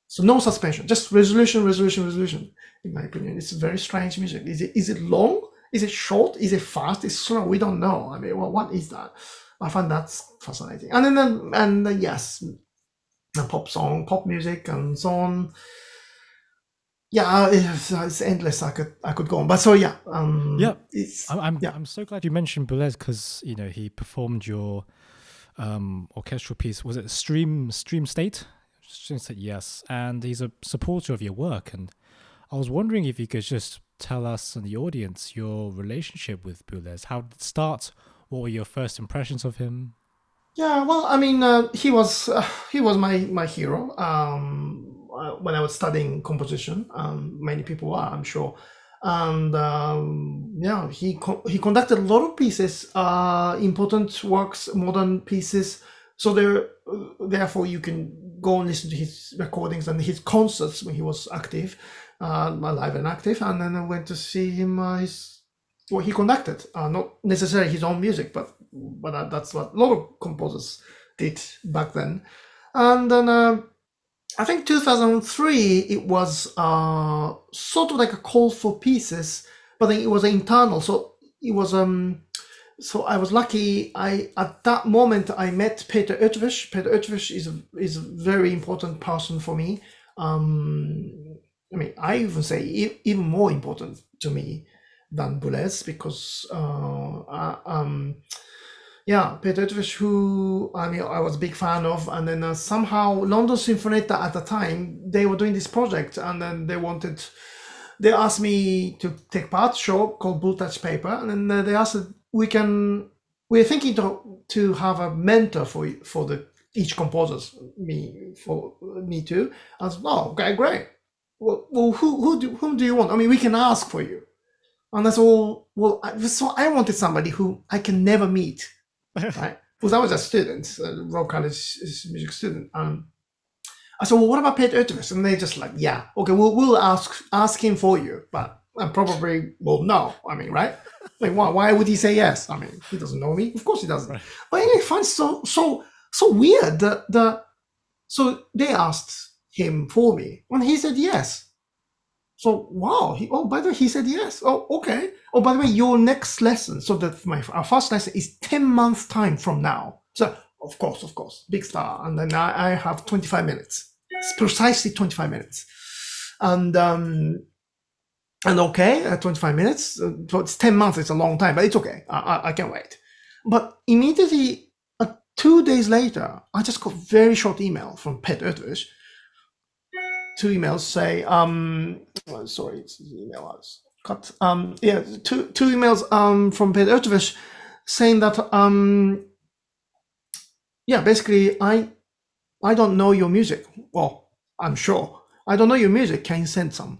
So no suspension, just resolution, resolution, resolution. In my opinion, it's very strange music. Is it is it long? Is it short? Is it fast? Is slow? We don't know. I mean, well, what is that? I find that's fascinating. And then, and yes, the pop song, pop music, and so on. Yeah, it's, it's, endless. I could I could go on, but so yeah, um, yeah. I'm I'm, yeah. I'm so glad you mentioned Boulez because you know he performed your um, orchestral piece. Was it Stream Stream State? Stream State, yes. And he's a supporter of your work, and I was wondering if you could just tell us and the audience your relationship with Boulez. How did it start? What were your first impressions of him? Yeah, well, I mean, uh, he was uh, he was my my hero um, uh, when I was studying composition. Um, many people are, I'm sure, and um, yeah, he co- he conducted a lot of pieces, uh, important works, modern pieces. So there, therefore, you can go and listen to his recordings and his concerts when he was active uh, alive and active, and then I went to see him. Uh, his what he conducted, uh, not necessarily his own music, but but that's what a lot of composers did back then. And then uh, I think 2003 it was uh, sort of like a call for pieces, but then it was internal. So it was um. So I was lucky. I at that moment I met Peter Eötvös. Peter Eötvös is a, is a very important person for me. Um, I mean, I even say even more important to me than Boulez because, uh, uh, um, yeah, Peter Eötvös, who I mean, I was a big fan of, and then uh, somehow London Sinfonietta at the time they were doing this project, and then they wanted, they asked me to take part show called Blue Touch Paper, and then uh, they asked we can, we're thinking to to have a mentor for for the each composers, me for me too. I was oh okay great well, well who, who do, whom do you want? I mean, we can ask for you. And that's all. Well, I, so I wanted somebody who I can never meet, (laughs) right? because I was a student, a Royal College music student. Um, I said, well, what about Peter Eötvös? And they're just like, yeah, okay, we'll, we'll ask ask him for you, but I probably will no. I mean, right? Like, why, why would he say yes? I mean, he doesn't know me. Of course he doesn't. Right. But anyway, I find so so so weird. The the so they asked him for me? And he said yes. So wow, he, oh by the way, he said yes. Oh okay. Oh by the way, your next lesson. So that my our first lesson is ten months time from now. So of course, of course, big star. And then I, I have twenty five minutes. It's precisely twenty five minutes. And um, and okay, uh, twenty five minutes. Uh, so it's ten months. It's a long time, but it's okay. I, I, I can wait. But immediately, uh, two days later, I just got very short email from Pet Eötvös two emails say, um, oh, sorry, it's email I was cut. Um, yeah, two two emails um from Peter Eötvös saying that um, yeah, basically I I don't know your music. Well, I'm sure I don't know your music. Can you send some?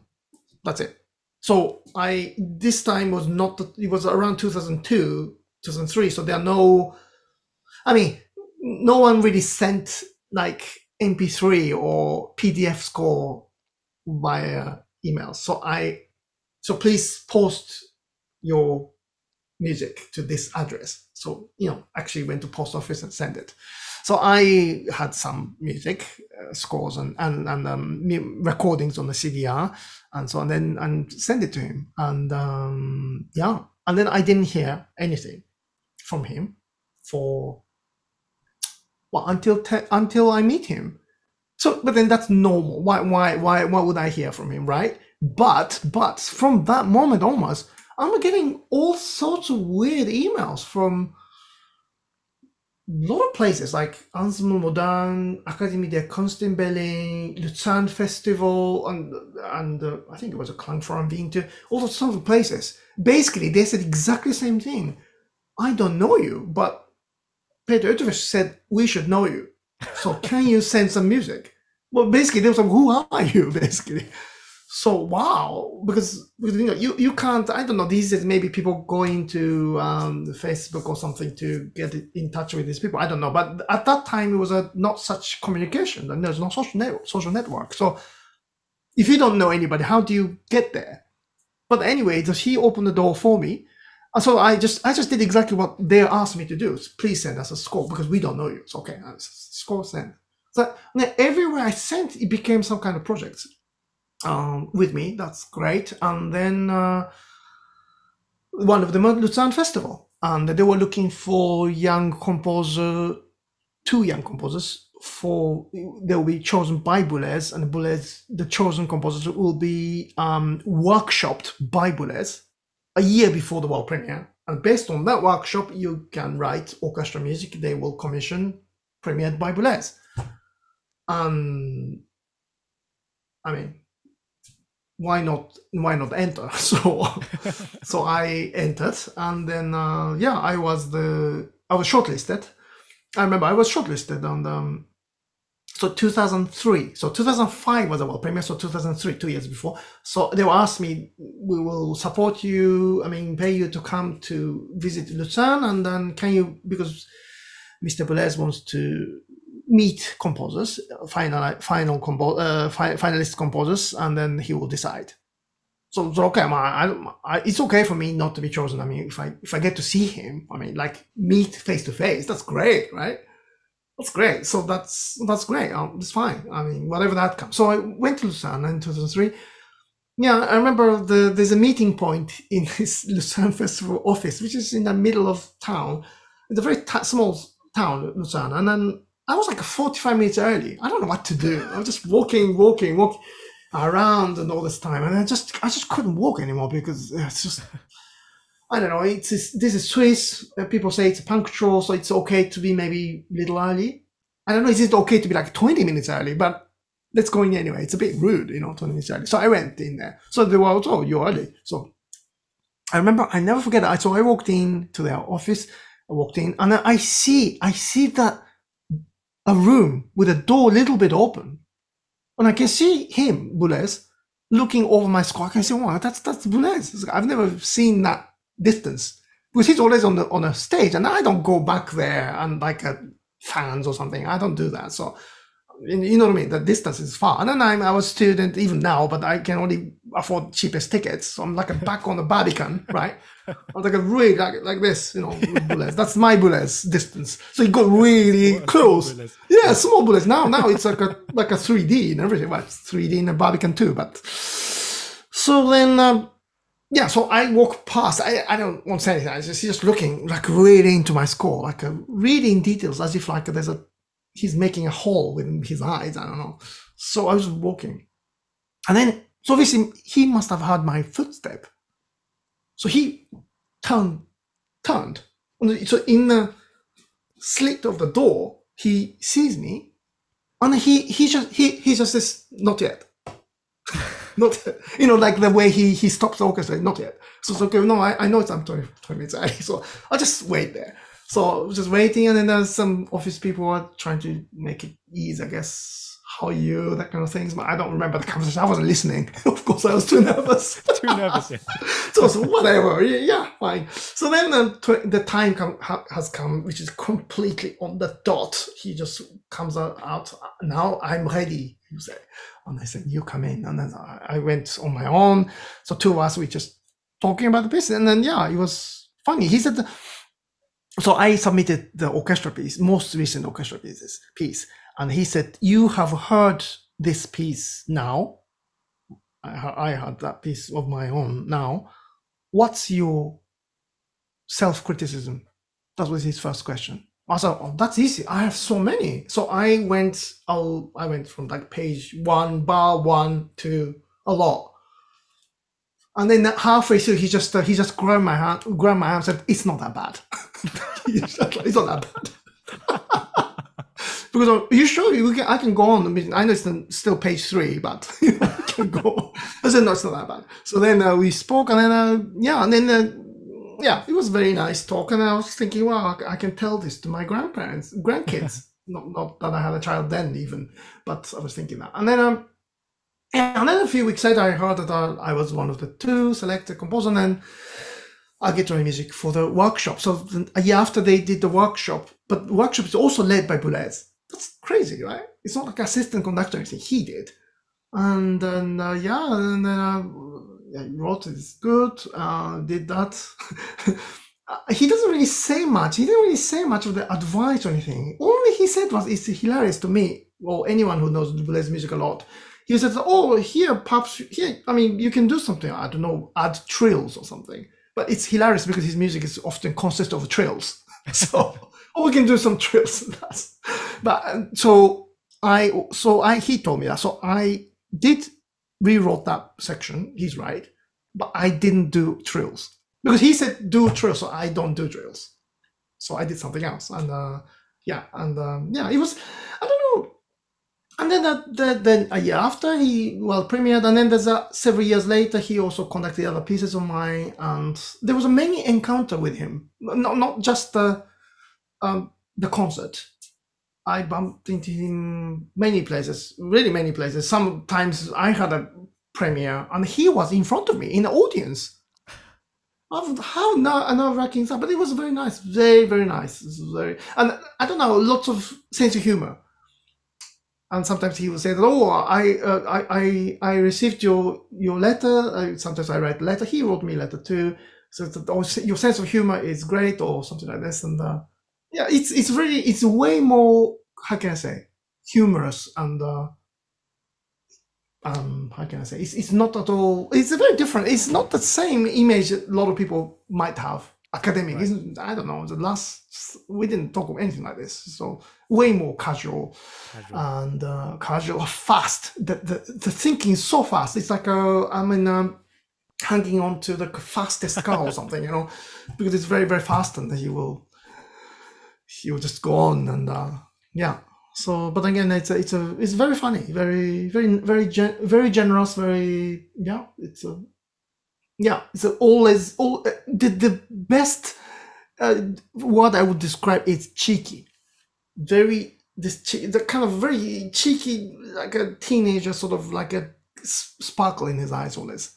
That's it. So I this time was not it was around 2002, 2003. So there are no, I mean, no one really sent like MP3 or PDF score via email. So I, so please post your music to this address. So you know, actually went to post office and send it. So I had some music uh, scores and and, and um, recordings on the CDR and so on, then and send it to him. And um, yeah, and then I didn't hear anything from him for well until te- until I meet him. So, but then that's normal. Why why why why would I hear from him, right? But but from that moment onwards, I'm getting all sorts of weird emails from a lot of places like Ensemble Modern, Akademie der Künste in Berlin, Lucerne Festival, and and uh, I think it was a Klangforum Wien too. All sorts of places. Basically, they said exactly the same thing. I don't know you, but Peter Eötvös said we should know you. So can you send some music? Well, basically, they was like, who are you? (laughs) Basically, so wow. Because, because you know you, you can't i don't know these days maybe people go into um, facebook or something to get in touch with these people. I don't know. But at that time it was a not such communication. And there's no social network social network. So if you don't know anybody how do you get there? But anyway he open the door for me so i just i just did exactly what they asked me to do please send us a score because we don't know you it's okay score send so everywhere i sent it became some kind of project um, with me. That's great. And then uh, one of them at Festival, and they were looking for young composer, two young composers. For they will be chosen by Boulez, and Boulez, the chosen composers will be um, workshopped by Boulez a year before the world premiere. And based on that workshop, you can write orchestra music. They will commission premiered by Boulez. Um, I mean, why not why not enter (laughs) so (laughs) so i entered and then uh, yeah i was the i was shortlisted i remember i was shortlisted on the um, so 2003 so 2005 was the world premiere so 2003 two years before so they will ask me we will support you i mean pay you to come to visit lucerne and then can you because mr Boulez wants to meet composers, final final compo- uh, fi- finalist composers, and then he will decide. So, so okay, I, I, it's okay for me not to be chosen. I mean, if I if I get to see him, I mean, like meet face to face, that's great, right? That's great. So that's that's great. Um, it's fine. I mean, whatever that comes. So I went to Lucerne in 2003. Yeah, I remember the there's a meeting point in (laughs) this Lucerne Festival office, which is in the middle of town. It's a very t- small town, Lucerne, and then I was like 45 minutes early. I don't know what to do. I was just walking, walking, walking around and all this time. And I just, I just couldn't walk anymore because it's just, I don't know. It's, this is Swiss. Uh, people say it's punctual, so it's okay to be maybe a little early. I don't know. Is it okay to be like 20 minutes early? But let's go in anyway. It's a bit rude, you know, 20 minutes early. So I went in there. So they were, oh, you're early. So I remember, I never forget it. So I walked in to their office. I walked in and I see, I see that a room with a door a little bit open. And I can see him, Boulez, looking over my squad. I say, wow, that's that's Boulez. I've never seen that distance. Because he's always on the on a stage and I don't go back there and like a fans or something. I don't do that. So you know what I mean? The distance is far. And then I'm I was student even now, but I can only afford cheapest tickets. So I'm like a (laughs) back on the Barbican, right? I'm like a really like like this, you know, Boulez. That's my Boulez distance. So it got really close. Yeah, small Boulez. Now now it's like a like a 3D and everything. Well, it's 3D in a Barbican too, but so then um, yeah, so I walk past. I, I don't want to say anything. I just just looking like really into my score, like uh, a, reading details as if like there's a he's making a hole with his eyes. I don't know. So I was walking, and then so obviously he must have heard my footstep. So he turned, turned. So in the slit of the door, he sees me, and he he just he he just says, "Not yet." Not you know like the way he he stops the orchestra not yet so it's okay no i, I know it's i'm 20, 20 minutes early (laughs) so i'll just wait there so just waiting and then there's some office people are trying to make it ease i guess how are you, that kind of things. But I don't remember the conversation. I wasn't listening. (laughs) of course, I was too nervous. Too nervous. Yeah. (laughs) so, so whatever. Yeah, yeah, fine. So then the, tw- the time come, ha- has come, which is completely on the dot. He just comes out, out now I'm ready, you say. And I said, you come in. And then I, I went on my own. So two of us, we just talking about the piece. And then, yeah, it was funny. He said, so I submitted the orchestra piece, most recent orchestra pieces, piece. And he said, you have heard this piece now. I, I had that piece of my own now. What's your self-criticism? That was his first question. I said, oh, that's easy. I have so many. So I went, I'll, I went from like page one, bar one to a lot. And then halfway through, he just uh, he just grabbed my hand, grabbed my hand, and said, "It's not that bad. (laughs) it's not that bad." (laughs) because are you sure you can? I can go on. I know it's still page three, but (laughs) I can go. I said, "No, it's not that bad." So then uh, we spoke, and then uh, yeah, and then uh, yeah, it was very nice talk. And I was thinking, well, I can tell this to my grandparents, grandkids. (laughs) not not that I had a child then, even, but I was thinking that. And then um and then a few weeks later, I heard that I was one of the two selected composers, and then I get to music for the workshop. So a year after they did the workshop, but the workshop is also led by Boulez. That's crazy, right? It's not like assistant conductor or anything. He did. And then, uh, yeah, and then uh, yeah, wrote it's good, uh, did that. (laughs) he doesn't really say much. He didn't really say much of the advice or anything. Only he said was, it's hilarious to me, or anyone who knows Boulez music a lot, he says, "Oh, here, perhaps here. I mean, you can do something. I don't know, add trills or something." But it's hilarious because his music is often consists of trills. (laughs) So, oh, we can do some trills. but so I, so I, he told me that. So I did rewrote that section. He's right, but I didn't do trills because he said do trills, so I don't do drills. So I did something else, and uh, yeah, and um, yeah, it was. I don't know and then that, that, then a year after he well premiered and then there's a several years later he also conducted other pieces of mine and there was a many encounter with him not, not just the um, the concert i bumped into him many places really many places. Sometimes i had a premiere and he was in front of me in the audience. Of how nerve-wracking stuff but it was very nice very very nice. Very and i don't know lots of sense of humor. And sometimes he will say that oh I, uh, I i i received your your letter. Sometimes i write a letter. He wrote me a letter too. So that, oh, your sense of humor is great or something like this. And uh, yeah it's it's really it's way more how can i say humorous and uh, um how can i say it's, it's not at all it's a very different. It's not the same image that a lot of people might have academic. Right. isn't i don't know the last we didn't talk of anything like this. So way more casual, casual. and uh, casual fast. The, the the thinking is so fast. It's like a i mean um, hanging on to the fastest car or (laughs) something you know? Because it's very very fast and he will he will just go on and uh, yeah. So but again it's a, it's a it's very funny very very very gen- very generous very yeah it's a yeah it's always all uh, the, the best uh, what i would describe is cheeky. Very this the kind of very cheeky like a teenager sort of like a sparkle in his eyes always.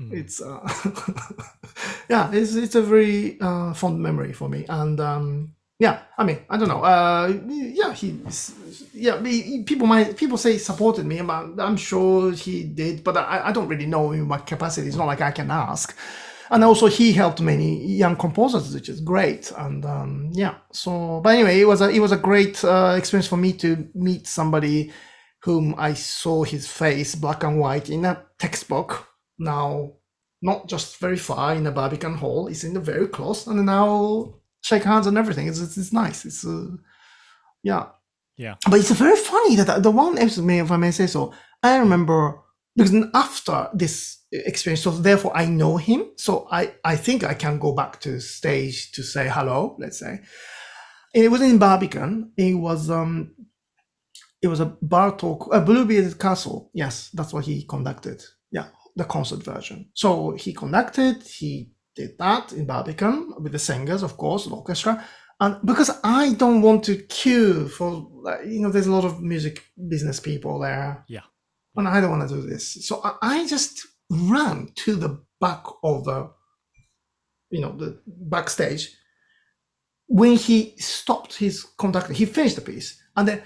Mm. it's uh (laughs) yeah it's it's a very uh fond memory for me. And um yeah i mean i don't know. Uh yeah he yeah people might people say supported me but i'm sure he did but i, I don't really know in what capacity. It's not like i can ask. And also he helped many young composers which is great. And um, yeah so but anyway it was a it was a great uh, experience for me to meet somebody whom i saw his face black and white in a textbook. Now not just very far in a barbican hall it's in the very close and now shake hands and everything. It's it's, it's nice. It's uh, yeah, yeah. But it's very funny that the one episode, if I may say so, I remember because after this experience, so therefore I know him. So I I think I can go back to stage to say hello. Let's say it was in Barbican. It was um. It was a Bartok, a Bluebeard Castle. Yes, that's what he conducted. Yeah, the concert version. So he conducted, he did that in Barbican with the singers, of course, the orchestra. and because I don't want to queue for you know, there's a lot of music business people there. Yeah. And I don't want to do this. So I, I just ran to the back of the, you know, the backstage. When he stopped his conductor, he finished the piece, and then,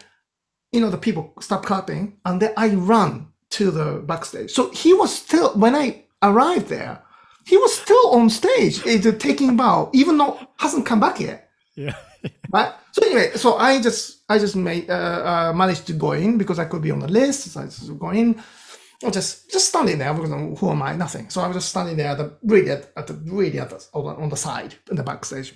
you know, the people stopped clapping, and then I ran to the backstage. So he was still when I arrived there, he was still on stage, uh, taking bow, even though hasn't come back yet. Yeah. (laughs) Right. So anyway, so I just I just made uh, uh, managed to go in because I could be on the list. So I just go in. I just just standing there because I'm- who am I? Nothing. So I was just standing there at the really at, at the really at the, on, the, on the side in the backstage,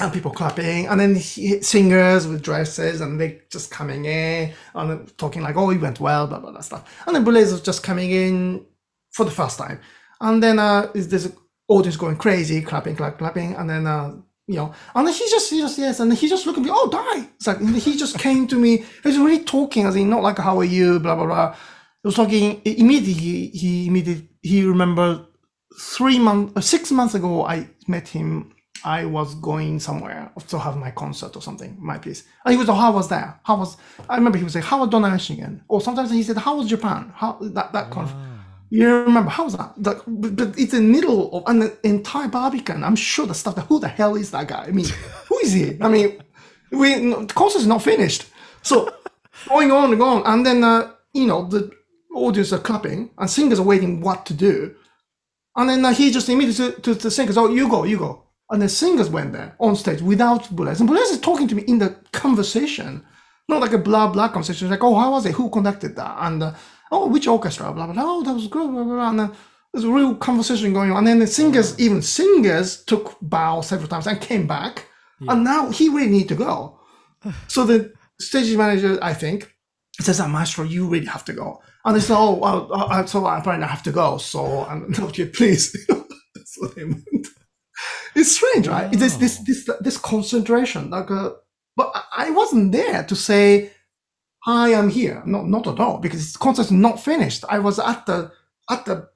and people clapping, and then he, singers with dresses, and they just coming in and talking like, "Oh, it went well," blah blah blah stuff. And then Boulez was just coming in for the first time, and then uh, is this audience going crazy, clapping, clap, clapping, and then uh, you know, and then he just, he just, yes, and he just looked at me, oh, Dai. It's like, he just came to me, he was really talking, as in, not like, how are you, blah, blah, blah. He was talking, immediately, he, immediately, he remembered three months, uh, six months ago, I met him, I was going somewhere to have my concert or something, my piece. And he was, oh, how was that? How was, I remember he was say, how was Donaueschingen? Or sometimes he said, how was Japan? How, that, that kind of, you remember how was that? Like, but, it's in the middle of an entire Barbican. I'm sure the stuff. That, who the hell is that guy? I mean, who is he? I mean, we the concert is not finished. So (laughs) going on and on, and then uh, you know the audience are clapping and singers are waiting what to do, and then uh, he just immediately to, to the singers, oh, you go, you go, and the singers went there on stage without Boulez, and Boulez is talking to me in the conversation, not like a blah blah conversation. Like, oh, how was it? Who conducted that? And uh, oh, which orchestra? Blah blah blah. Oh, that was good. Blah blah blah. And then there's a real conversation going on. And then the singers, even singers, took bow several times and came back. And now he really need to go. (sighs) so the stage manager, I think, says, "Ah, Maestro, you really have to go." And they say, "Oh, well, uh, so apparently I have to go." So, I'm, no, (laughs) please. (laughs) so they went. It's strange, right? This this this this concentration, like, uh, but I- I wasn't there to say, "I am here." No, not at all, because the concert is not finished. I was at the at the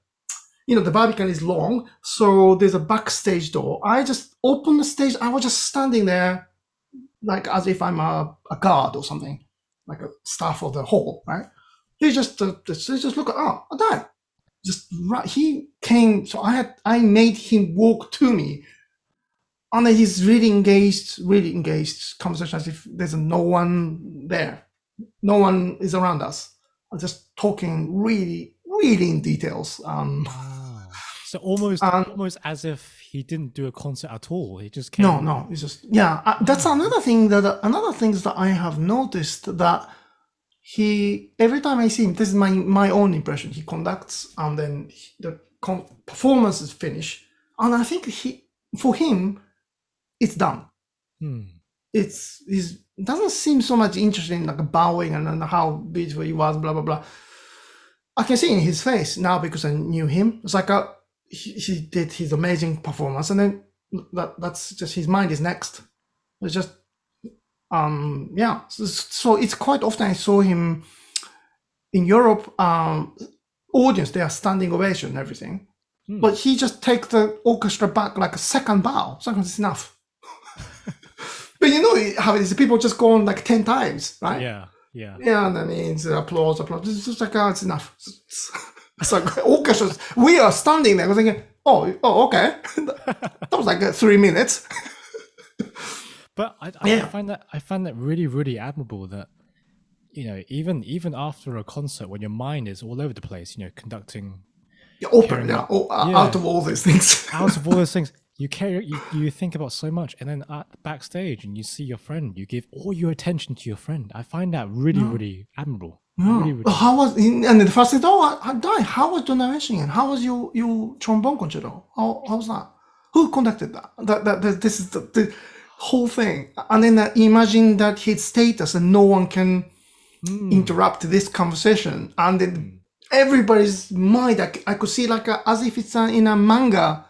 you know, the Barbican is long, so there's a backstage door. I just opened the stage. I was just standing there, like as if I'm a, a guard or something, like a staff of the hall, right? He just, uh, just, just look at, oh, I died. Just right, he came. So I had, I made him walk to me, and he's really engaged, really engaged conversation as if there's no one there, no one is around us. I'm just talking really, really in details. Um, Wow. So almost Um, almost as if he didn't do a concert at all. He just came. No, no, it's just yeah. Uh, that's another thing that another thing that I have noticed that he every time I see him, this is my my own impression. He conducts and then he- the con- performance is finished, and I think he for him, it's done. Hmm. It's he's doesn't seem so much interested in like bowing and, and how beautiful he was, blah blah blah. I can see in his face now because I knew him. It's like a, he, he did his amazing performance, and then that that's just his mind is next. It's just um yeah. So, so it's quite often I saw him in Europe. Um, audience they are standing ovation and everything, Hmm. but he just take the orchestra back like a second bow. Sometimes it's enough. But you know how it is. People just go on like ten times, right? Yeah, yeah. Yeah, and that means applause, applause. It's just like, oh, it's enough. (laughs) It's like (laughs) orchestras. We are standing there thinking, oh, oh, okay. (laughs) that was like uh, three minutes. But I, I Yeah. find that I find that really, really admirable that you know, even even after a concert when your mind is all over the place, you know, conducting Yeah, open, yeah, oh, Yeah. out of all these things. out of all those things, you care you, you think about so much and then at backstage and you see your friend, you give all your attention to your friend. I find that really, really admirable. Really, really Oh, how was and then the first thing? Oh, I, I died. How was the narration? And how was your your trombone concerto? How how was that? Who conducted that? That that, that this is the, the whole thing. And then uh, imagine that his status and no one can Hmm. interrupt this conversation. And then everybody's mind, I, I could see like a, as if it's uh in a manga.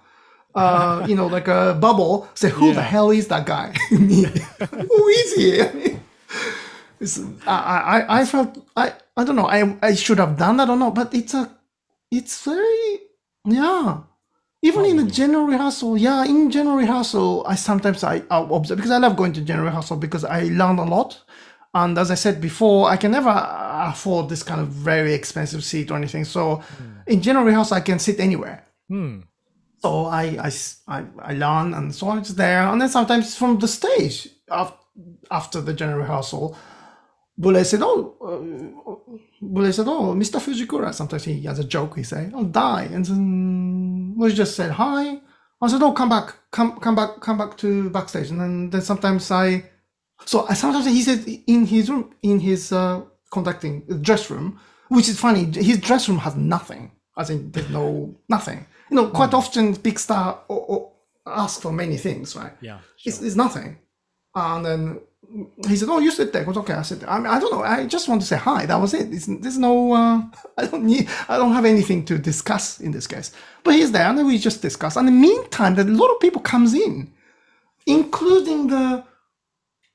Uh, you know, like a bubble. Say, who the hell is that guy? (laughs) Me. who is he? (laughs) I mean, I, I, I felt I, I don't know. I, I should have done that or not, know but it's a, it's very, yeah. even in the general rehearsal, yeah, in general rehearsal, I sometimes I i observe because I love going to general rehearsal because I learn a lot. And as I said before, I can never afford this kind of very expensive seat or anything. So in general rehearsal, I can sit anywhere. Hmm. So I I I learn and so it's there. And then sometimes from the stage af- after the general rehearsal, Boulez said, oh, uh, Boulez said, oh, Mr. Fujikura. Sometimes he has a joke, he say, oh, Dai. And then we just said, hi. I said, oh, come back, come, come back, come back to backstage. And then, then sometimes I, so I sometimes he said in his room, in his uh, conducting dress room, which is funny, his dress room has nothing. I in, there's no nothing. You know, quite often big star or, or ask for many things, right? Yeah. It's, sure. it's nothing. And then he said, "Oh, you sit there." I was okay. I said, "I mean, I don't know. I just want to say hi. That was it. It's, there's no. Uh, (laughs) I don't need. I don't have anything to discuss in this case." But he's there, and then we just discuss. And in the meantime, a lot of people comes in, including the.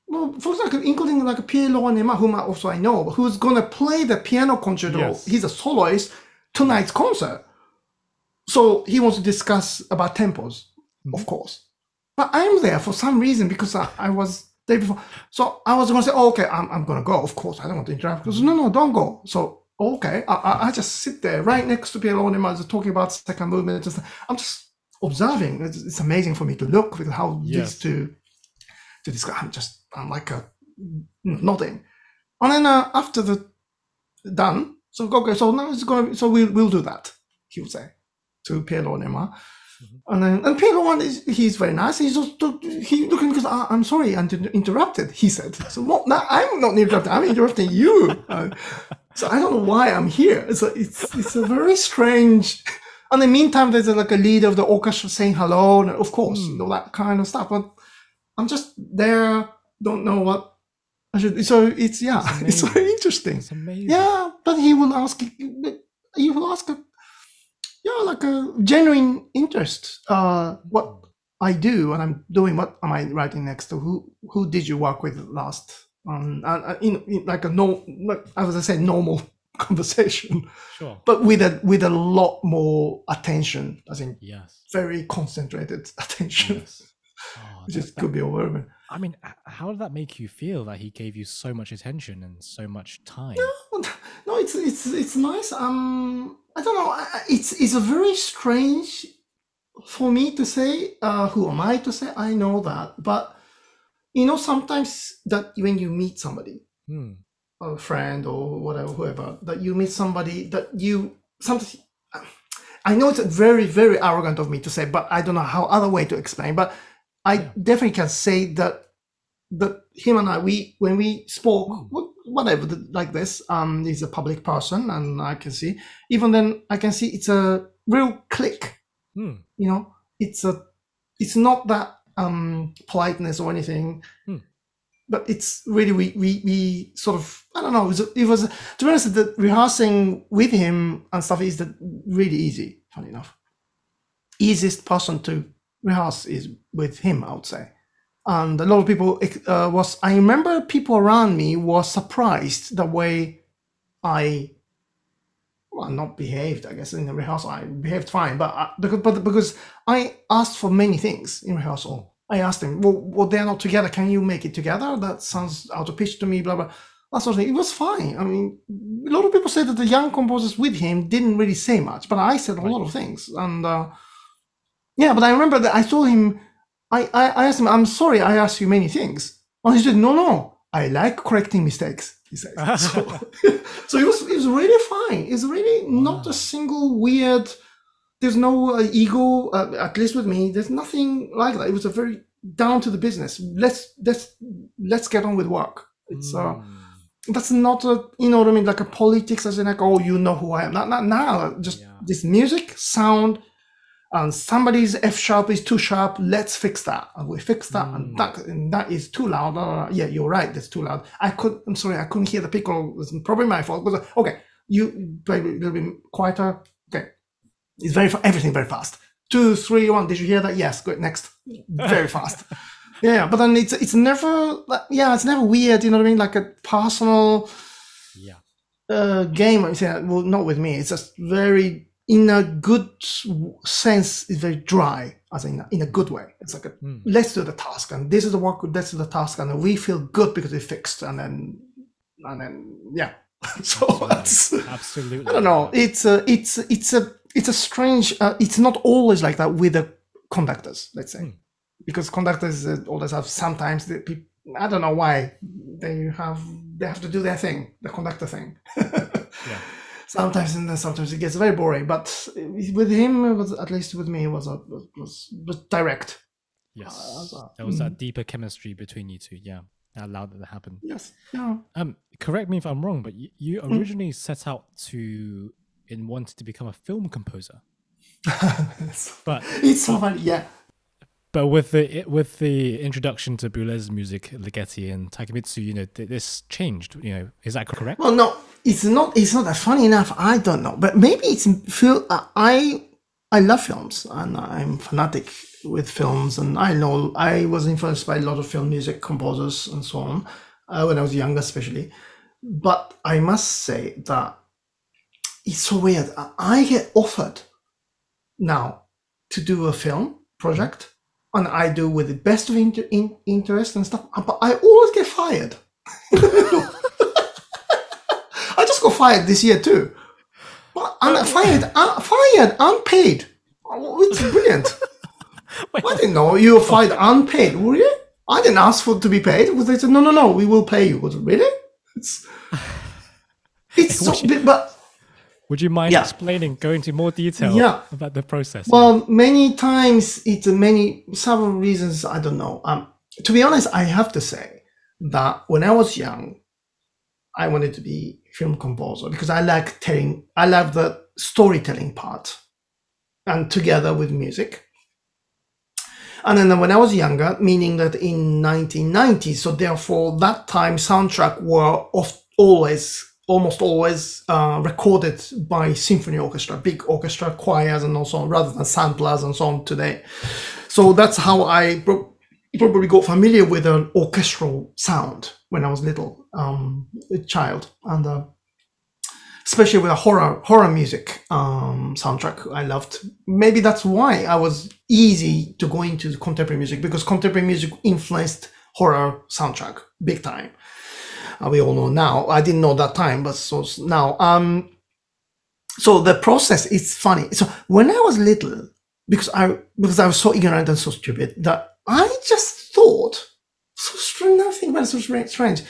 Well, for example, including like Pierre-Laurent Aimard, whom I also I know, who's gonna play the piano concerto. Yes. He's a soloist tonight's concert. So he wants to discuss about tempos, of course. But I'm there for some reason because I, I was there before. So I was going to say, oh, okay, I'm, I'm going to go. Of course, I don't want to interrupt. Because no, no, don't go. So, okay, I, I, I just sit there right next to Aimard, just talking about second movement. Just, I'm just observing. It's, it's amazing for me to look with how Yes. these two, to discuss. I'm just, I'm like a nodding. And then uh, after the done, so okay, so now it's going to, so we'll, we'll do that, he would say to Pierre-Laurent Aimard. And then and Pedro one is he's very nice. He's just he looking because "Ah, I'm sorry, I'm interrupted. He said, "So what? No, I'm not interrupted. I'm interrupting you." (laughs) Uh, so I don't know why I'm here. It's a, it's it's a very strange. And in the meantime, there's like a leader of the orchestra saying hello, and of course, you know that kind of stuff. But I'm just there, don't know what I should. So it's yeah, It's (laughs) it's, very interesting. It's amazing. Yeah, but he will ask. He will ask. A, yeah, like a genuine interest. Uh, what I do when I'm doing. What am I writing next? To who? Who did you work with last? Um, uh, in, in like a no, like, as I said, normal (laughs) conversation, Sure. but with a with a lot more attention. I think. Yes. very concentrated (laughs) attention, Yes. Oh, (laughs) which is could be overwhelming. I mean, how did that make you feel that he gave you so much attention and so much time? No, no, it's it's it's nice. Um, I don't know. It's it's a very strange for me to say. Uh, who am I to say? I know that, but you know, sometimes that when you meet somebody, Hmm. a friend or whatever, whoever, that you meet somebody that you sometimes. I know it's very very arrogant of me to say, but I don't know how other way to explain. But I Yeah. definitely can say that that him and I, we when we spoke, Mm. Wh- whatever the- like this, um, he's a public person, and I can see. Even then, I can see it's a real click. Hmm. You know, it's a, it's not that um politeness or anything, Hmm. but it's really we we we sort of I don't know. It was it was to be honest, the rehearsing with him and stuff is that really easy. Funny enough, easiest person to rehearse is with him, I would say and a lot of people uh, was i remember people around me was surprised the way i well not behaved i guess in the rehearsal. I behaved fine but I, because, but because i asked for many things in rehearsal. I asked them well, well they're not together. Can you make it together? That sounds out of pitch to me blah blah. That sort of thing. It was fine. I mean a lot of people say that the young composers with him didn't really say much but i said a lot of things. And uh, yeah but i remember that i saw him I, I, I asked him, I'm sorry, I asked you many things. And he said, No, no, I like correcting mistakes. He says. (laughs) so, (laughs) so it was it was really fine. It's really not a single weird. There's no uh, ego, uh, at least with me. There's nothing like that. It was a very down to the business. Let's let's let's get on with work. It's uh, Hmm. that's not a you know what I mean, like a politics as in like oh you know who I am. Not not now. Just Yeah. this music sound and somebody's F sharp is too sharp. Let's fix that. And we fix that, and Mm. that and that is too loud. Yeah, you're right. That's too loud. I could. I'm sorry. I couldn't hear the piccolo. It's probably my fault. But okay, you play a little bit quieter. Okay, it's very everything very fast. Two, three, one. Did you hear that? Yes. Good. Next. Very (laughs) fast. Yeah, but then it's it's never. like, Yeah, it's never weird. You know what I mean? Like a personal Yeah. uh, game. Well, not with me. It's just very in a good sense, is very dry, as in a, in a good way. It's like a, Mm. let's do the task, and this is the work, let's do the task, and we feel good because we fixed, and then and then yeah. (laughs) so that's Absolutely. I don't know. It's a it's it's a it's a strange. Uh, it's not always like that with the conductors. Let's say Hmm. because conductors uh, always have sometimes the people. I don't know why they have they have to do their thing, the conductor thing. (laughs) Yeah. Sometimes and then sometimes it gets very boring. But with him, it was at least with me, it was a, was was direct. Yes. Uh, there was mm. that deeper chemistry between you two. Yeah. That allowed it to happen. Yes. Yeah. Um, correct me if I'm wrong, but you, you Mm. originally set out to in wanted to become a film composer, (laughs) but it's so funny. Yeah. but with the with the introduction to Boulez's music, Ligeti and Takemitsu, you know, th- this changed. You know, is that correct? Well, no, it's not. It's not that funny enough. I don't know, but maybe it's feel. I I love films and I'm fanatic with films, and I know I was influenced by a lot of film music composers and so on uh, when I was younger, especially. But I must say that it's so weird. I- I get offered now to do a film project, and I do with the best of inter- in- interest and stuff, but I always get fired. (laughs) (laughs) I just got fired this year too. But I'm fired, uh, fired, unpaid. Oh, It's brilliant. (laughs) Wait, I didn't know you were fired unpaid. Were you? I didn't ask for to be paid. They said no, no, no, we will pay you. Was it really? It's, (laughs) it's so, you- but Would you mind Yeah. explaining, go into more detail Yeah. about the process? Well, many times it's many several reasons. I don't know. Um, to be honest, I have to say that when I was young, I wanted to be film composer because I like telling. I love the storytelling part, and together with music. And then when I was younger, meaning that in 1990, so therefore that time soundtrack were of always, almost always uh, recorded by symphony orchestra, big orchestra choirs and also rather than samplers and so on today. So that's how I pro- probably got familiar with an orchestral sound when I was little, um, a child, and uh, especially with a horror horror music um, soundtrack I loved. Maybe that's why I was easy to go into contemporary music because contemporary music influenced horror soundtrack big time. Uh, we all know now. I didn't know that time, but so now. Um, so the process is funny. So when I was little, because I because I was so ignorant and so stupid that I just thought so strange. Nothing about it so strange.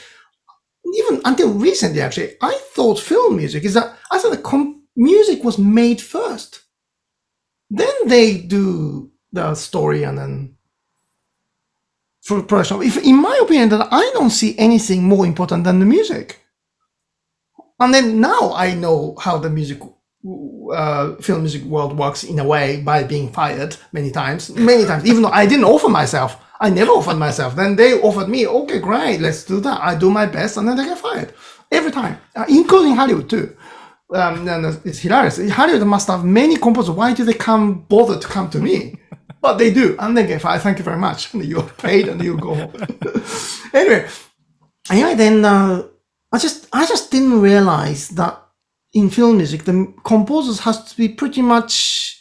even until recently, actually, I thought film music is that I thought the music was made first. Then they do the story and then for production. If, in my opinion, that I don't see anything more important than the music. And then now I know how the music, uh, film music world works in a way by being fired many times, many times. Even though I didn't offer myself, I never offered myself. Then they offered me, okay, great, let's do that. I do my best, and then they get fired every time, uh, including Hollywood too. Um, and it's hilarious. Hollywood must have many composers. Why do they come bother to come to me? (laughs) but they do, and they get fired. Thank you very much. (laughs) And you're paid, and you go home. (laughs) anyway, anyway, then uh, I just I just didn't realize that in film music the composers has to be pretty much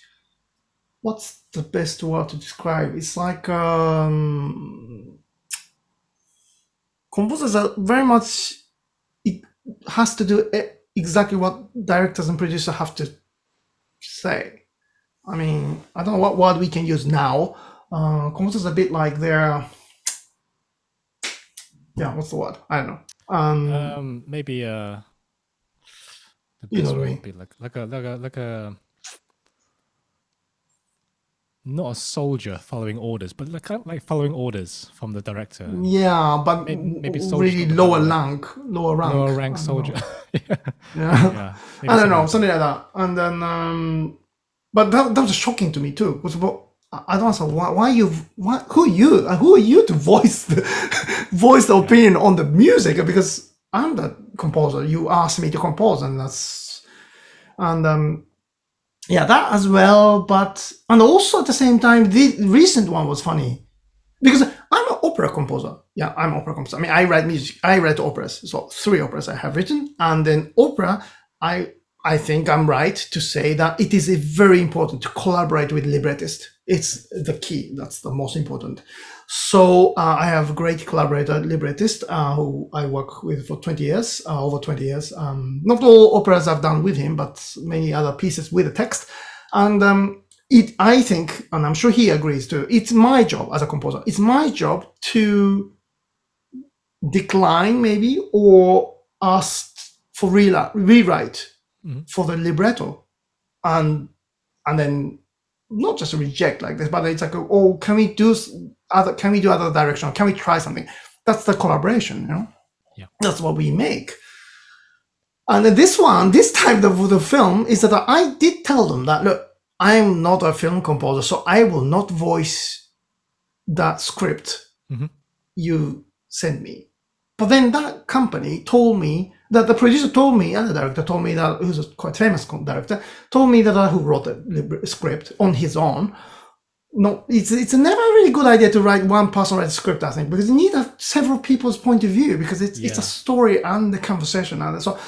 what's the best word to describe? It's like um, composers are very much. It has to do exactly what directors and producers have to say. I mean, I don't know what word we can use now. Uh, composers are a bit like they're. Yeah, what's the word? I don't know. Um, um, maybe uh, the You know best what I mean. be like like a like a like a not a soldier following orders, but like kind of like following orders from the director. yeah, but May- maybe soldiers really lower rank, lower rank, Lower rank soldier. (laughs) yeah. Yeah. (laughs) yeah. I don't know, something like that. And then, um, but that, that was shocking to me too. Because about, I don't understand why, why you, why, who are you, who are you to (laughs) voice the, voice the opinion on the music? Because I'm the composer. You asked me to compose, and that's, and um, yeah, that as well. But and also at the same time, the recent one was funny because I'm an opera composer. Yeah, I'm opera composer. I mean, I write music. I write operas. So three operas I have written, and then opera. I I think I'm right to say that it is very important to collaborate with librettist. It's the key. That's the most important. So uh, I have a great collaborator, librettist, uh, who I work with for 20 years, uh, over 20 years. Um, not all operas I've done with him, but many other pieces with the text. And um, it, I think, and I'm sure he agrees too, it's my job as a composer. It's my job to decline maybe or ask for rewrite mm-hmm. for the libretto and and then not just reject like this but it's like oh can we do other can we do other direction can we try something? That's the collaboration you know? Yeah. That's what we make. And then this one this time the, the film is that i did tell them that look i'm not a film composer so i will not voice that script mm-hmm. you send me. But then that company told me that the producer told me and the director told me that who's a quite famous director told me that uh, who wrote the script on his own. No it's it's never a really good idea to write one person write a script i think because you need a, several people's point of view because it's, yeah. it's a story and the conversation and so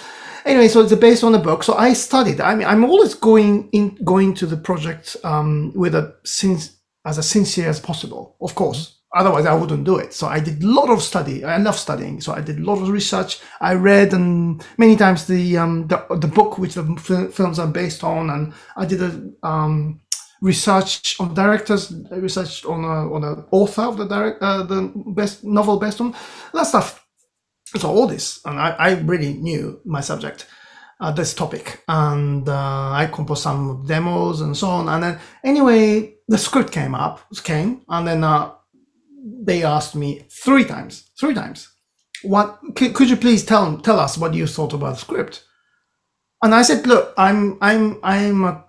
anyway so it's based on the book. So i studied i mean i'm always going in going to the project um, with a since, as a sincere as possible of course otherwise I wouldn't do it. So I did a lot of study. I love studying. So I did a lot of research. I read and many times the um, the, the book which the films are based on, and I did a um, research on directors, research on a, on author of the direct uh, the best novel based on that stuff. So all this, and I, I really knew my subject. Uh, this topic and uh, I composed some demos and so on and then anyway the script came up came and then uh, they asked me three times, three times, what could, could you please tell tell us what you thought about the script? And I said, look, I'm I'm I'm a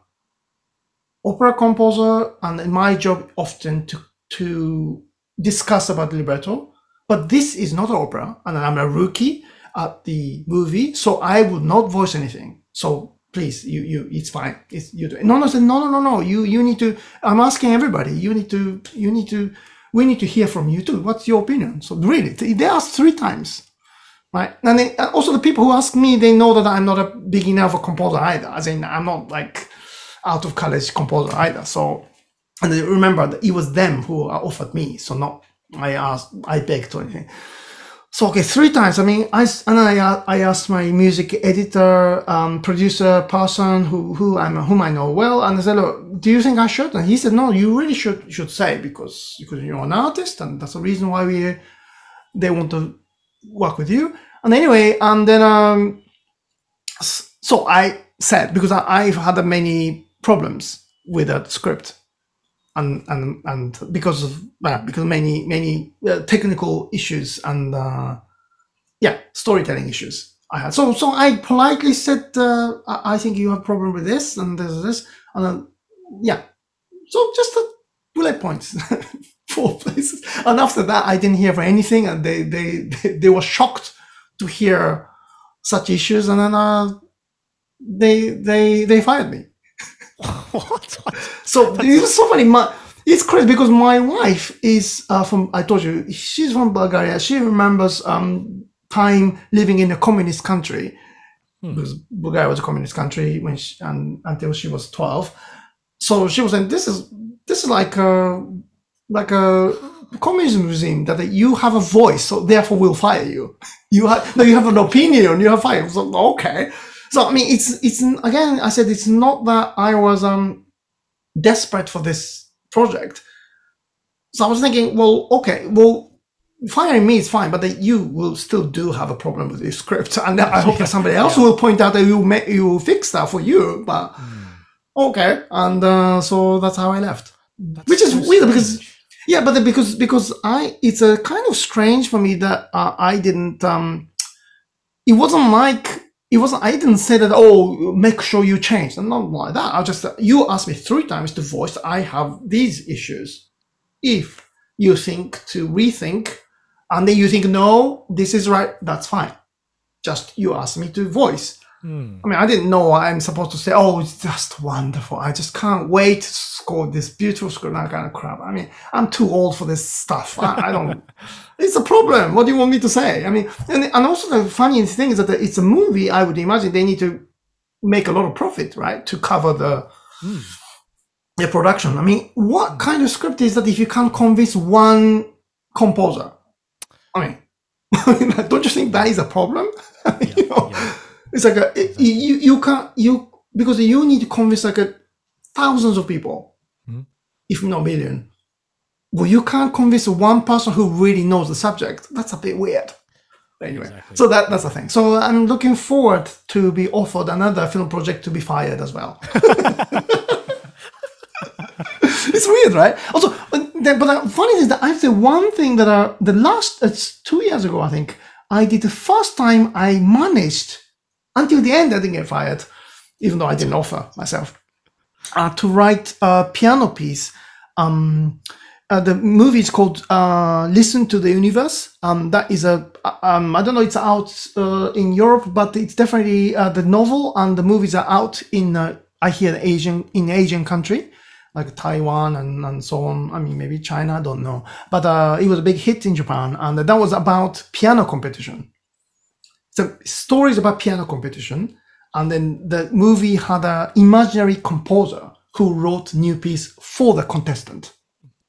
opera composer, and my job often to to discuss about the libretto, but this is not opera, and I'm a rookie at the movie, so I would not voice anything. So please, you you it's fine. It's you do. No, no, no, no, no, no. You you need to. I'm asking everybody. You need to you need to we need to hear from you too. What's your opinion? So really, they asked three times, right? And they, uh, also the people who ask me, they know that I'm not a big enough a composer either. As in, I'm not like out of college composer either. So, and remember that it was them who uh, offered me. So not I asked, I begged or anything. So okay, three times. I mean, I and I I asked my music editor, um, producer person who who I'm whom I know well, and I said, look, do you think I should? And he said, no, you really should should say because because you're an artist, and that's the reason why we they want to work with you. And anyway, and then um, so I said because I've had many problems with that script and and and because of uh, because many many uh, technical issues and uh, yeah storytelling issues I had. So so I politely said uh, I think you have problem with this and this this and yeah. So just a bullet points, (laughs) four places. And after that, I didn't hear for anything, and they they they, (laughs) they were shocked to hear such issues, and then uh, they they they fired me. (laughs) what? So it's so funny. My, it's crazy because my wife is uh, from. I told you she's from Bulgaria. She remembers um, time living in a communist country hmm. because Bulgaria was a communist country when she, and, until she was twelve. So she was saying, "This is this is like a like a communism regime that you have a voice, so therefore we'll fire you. (laughs) You have no, you have an opinion, you have fire. So okay." So I mean, it's it's again. I said it's not that I was um desperate for this project. So I was thinking, well, okay, well, firing me is fine, but that you will still do have a problem with this script, and I hope that somebody else yeah. will point out that you may, you will fix that for you. But mm. okay, and uh, so that's how I left, that's which is so weird because yeah, but because because I it's a kind of strange for me that uh, I didn't. um It wasn't like it wasn't i didn't say that oh make sure you change. And not like that. I just you asked me three times to voice i have these issues. If you think to rethink and then you think no this is right that's fine. Just you asked me to voice Hmm. I mean, I didn't know I'm supposed to say, oh, it's just wonderful. I just can't wait to score this beautiful score, that kind of crap. I mean, I'm too old for this stuff. I, I don't, (laughs) it's a problem. What do you want me to say? I mean, and, and also the funny thing is that it's a movie. I would imagine they need to make a lot of profit, right? To cover the Mm. the production. I mean, what kind of script is that if you can't convince one composer? I mean, (laughs) don't you think that is a problem? (laughs) Yeah, you know, yeah. It's like a, you you can't you because you need to convince like a, thousands of people, Mhm. if not million. Well, you can't convince one person who really knows the subject. That's a bit weird. Anyway, Exactly. so that that's the thing. So I'm looking forward to be offered another film project to be fired as well. (laughs) it's weird, right? Also, but the, funny thing is that I say one thing that uh, the last it's two years ago I think I did the first time I managed until the end I didn't get fired, even though I didn't offer myself uh, to write a piano piece. Um, uh, the movie is called uh, "Listen to the Universe." Um, that is a um, I don't know it's out uh, in Europe, but it's definitely uh, the novel and the movies are out in uh, I hear Asian in Asian country like Taiwan and, and so on. I mean, maybe China, I don't know. But uh, it was a big hit in Japan, and that was about piano competition. Stories about piano competition, and then the movie had an imaginary composer who wrote new piece for the contestant,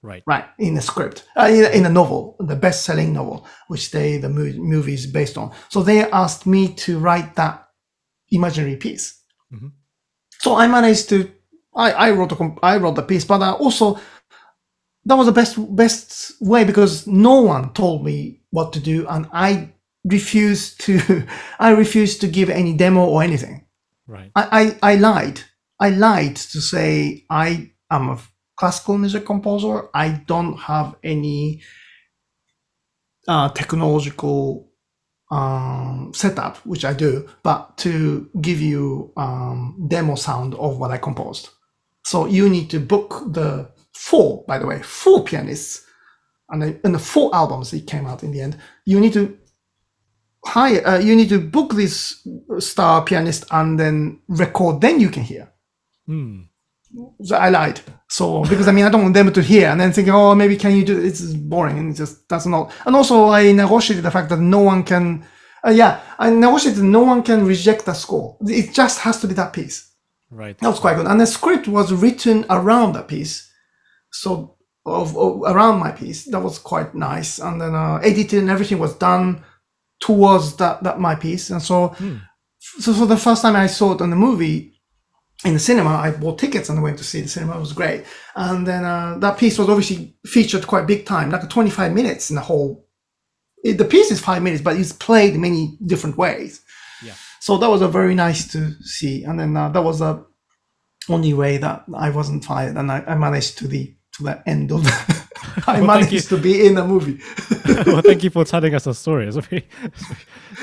Right. right, in the script, uh, in, in a novel, the best-selling novel, which they the mo- movie is based on. So they asked me to write that imaginary piece. Mhm. So I managed to I, I wrote a comp- I wrote the piece, but I also that was the best best way because no one told me what to do, and I refused to (laughs) I refused to give any demo or anything. Right. I, I, I lied. I lied to say I am a classical music composer. I don't have any uh, technological um, setup, which I do, but to give you um, demo sound of what I composed. So you need to book the four, by the way, four pianists, and, and the four albums it came out in the end. You need to hire, uh, you need to book this star pianist and then record. Then you can hear. Hmm. So I lied. So because I mean I don't want them to hear and then thinking, oh maybe can you do it's boring and it just that's not. And also I negotiated the fact that no one can. Uh, yeah, I negotiated no one can reject the score. It just has to be that piece. Right. That was quite good. And the script was written around that piece. So of, of around my piece, that was quite nice. And then uh, edited and everything was done towards that that my piece. And so, Hmm. so so the first time I saw it on the movie in the cinema, I bought tickets and I went to see the cinema. It was great. And then uh, that piece was obviously featured quite big time, like 25 minutes in the whole. It, the piece is five minutes, but it's played many different ways. Yeah. So that was a very nice to see. And then uh, that was the only way that I wasn't fired, and I, I managed to the the end of. (laughs) The, I Well, managed to be in a movie. (laughs) well, thank you for telling us the story. It's, really,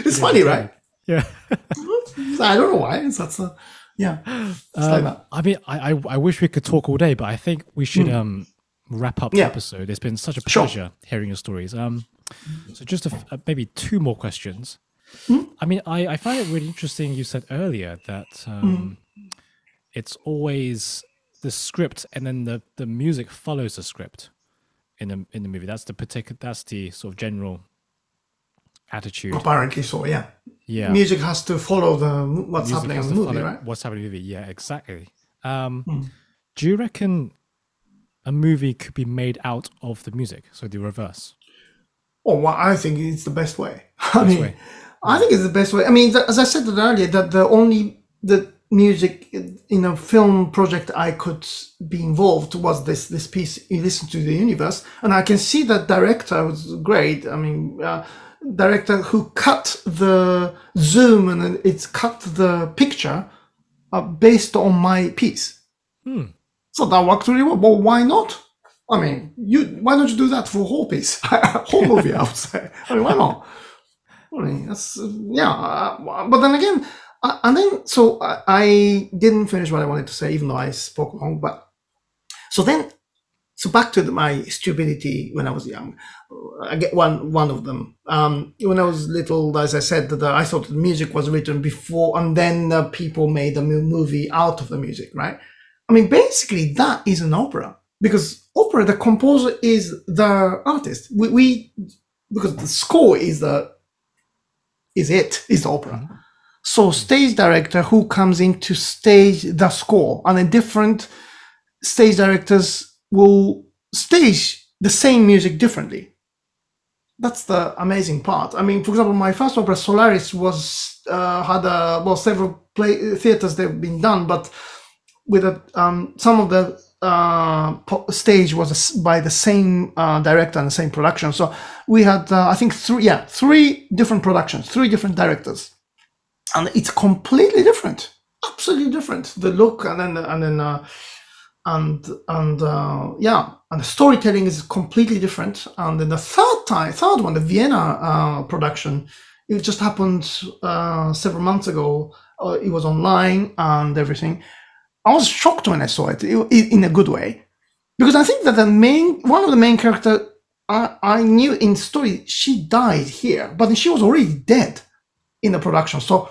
It's funny, right? yeah. I don't know why. It's that's a yeah. It's like Um, that. I mean, I, I I wish we could talk all day, but I think we should um wrap up the Hmm. Episode. It's been such a Sure. pleasure hearing your stories. Um, so just a uh, maybe two more questions. Hmm? I mean, I I find it really interesting. You said earlier that Hmm. um, it's always the script and then the the music follows the script in the in the movie. That's the particular. That's the sort of general attitude. Apparently, so yeah. Yeah. Music has to follow the what's music happening in the movie, follow right? What's happening in the movie? Yeah, exactly. Um, Hmm. Do you reckon a movie could be made out of the music? So the reverse. Oh, well, I think it's the best way. (laughs) I Best mean, way. I think it's the best way. I mean, th- as I said earlier, that the only the music in a film project I could be involved was this this piece. You listen to the universe, and I can see that director was great. I mean, uh, director who cut the zoom and it's cut the picture uh, based on my piece. Hmm. So that worked really well. Well, why not? I mean, you why don't you do that for whole piece, (laughs) whole movie? I would say. I mean, why not? I mean, that's yeah. Uh, but then again, and then so I, I didn't finish what I wanted to say, even though I spoke long. But so then, so back to the, my stupidity when I was young. I get one one of them. Um, when I was little, as I said, that I thought the music was written before, and then uh, people made a movie out of the music, right? I mean, basically, that is an opera because opera, the composer is the artist. We, we because the score is the is it is the opera. So stage director who comes in to stage the score, and then different stage directors will stage the same music differently. That's the amazing part. I mean, for example, my first opera Solaris was uh, had a well several play theaters they've been done, but with a, um, some of the uh, stage was by the same uh, director and the same production. So we had, uh, I think, three, yeah, three different productions, three different directors, and it's completely different, absolutely different. The look and then and then uh, and and uh, yeah, and the storytelling is completely different. And then the third time, third one, the Vienna uh, production, it just happened several months ago. it was online and everything I was shocked when I saw it in a good way, because I think that the main one of the main character I, I knew in story she died here, but she was already dead in the production. So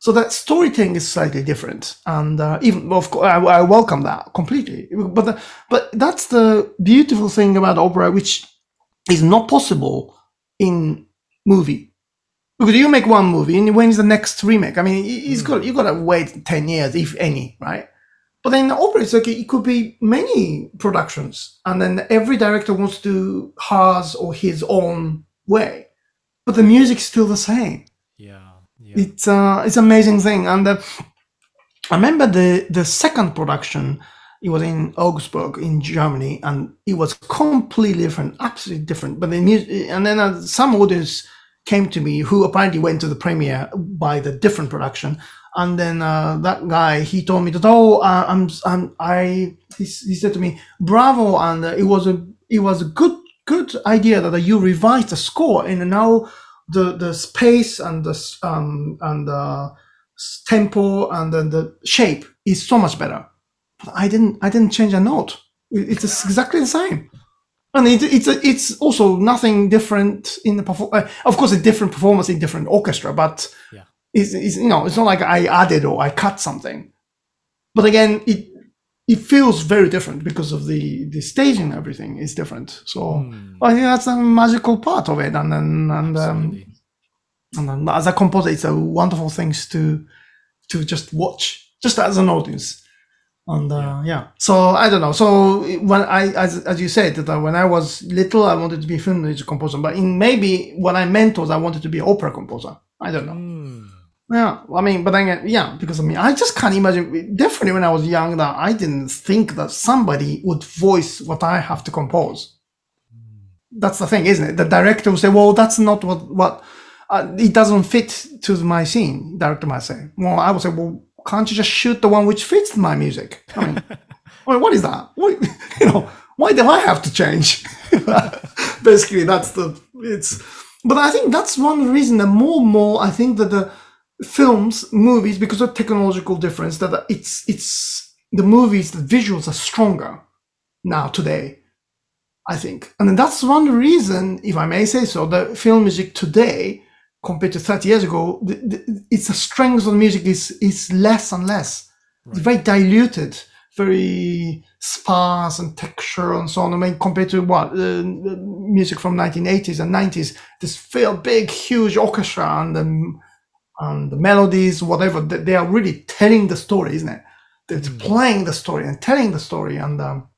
so that storytelling is slightly different, and uh, even of course I, I, welcome that completely. But the, but that's the beautiful thing about opera, which is not possible in movie because you make one movie and when's the next remake? I mean, it's mm. got you got to wait ten years, if any, right? But then opera is like it could be many productions, and then every director wants to do hers or his own way, but the music's still the same. Yeah, it's uh, it's amazing thing. And uh, I remember the the second production. It was in Augsburg in Germany, and it was completely different, absolutely different. But the music, and then uh, some audience came to me who apparently went to the premiere by the different production and then uh, that guy he told me that oh uh, I'm I'm I he, he said to me bravo and uh, it was a it was a good good idea that you revised the score and now the the space and the um and the tempo and then the shape is so much better. But I didn't I didn't change a note. It's exactly the same. And it, it's it's also nothing different in the perform. Uh, of course, a different performance in different orchestra, but yeah it's, it's you know it's not like I added or I cut something, but again it it feels very different because of the the staging everything is different. So mm. I think that's a magical part of it, and then and um, and then as a composer, it's a wonderful things to to just watch, just as an audience. And uh, yeah. yeah. so I don't know. So when I, as, as you said, that when I was little, I wanted to be a film music composer. But in maybe what I meant was I wanted to be an opera composer. I don't know. Mm. Yeah, I mean, but then, yeah, because I mean, I just can't imagine. Definitely, when I was young, that I didn't think that somebody would voice what I have to compose. That's the thing, isn't it? The director will say, "Well, that's not what what uh, it doesn't fit to my scene." Director might say, "Well, I would say, well, can't you just shoot the one which fits my music?" I mean, (laughs) I mean what is that? What, (laughs) you know, why do I have to change? (laughs) Basically, that's the it's. But I think that's one reason that more and more I think that the films, movies, because of technological difference, that it's it's the movies, the visuals are stronger now today. I think, and that's one reason, if I may say so, the film music today compared to 30 years ago, the, the, it's the strength of the music is is less and less. Right. It's very diluted, very sparse and texture and so on. I mean, compared to what uh, music from 1980s and 90s, this feel big, huge orchestra and um, and the melodies, whatever, they are really telling the story, isn't it? It's mm. playing the story and telling the story, and um,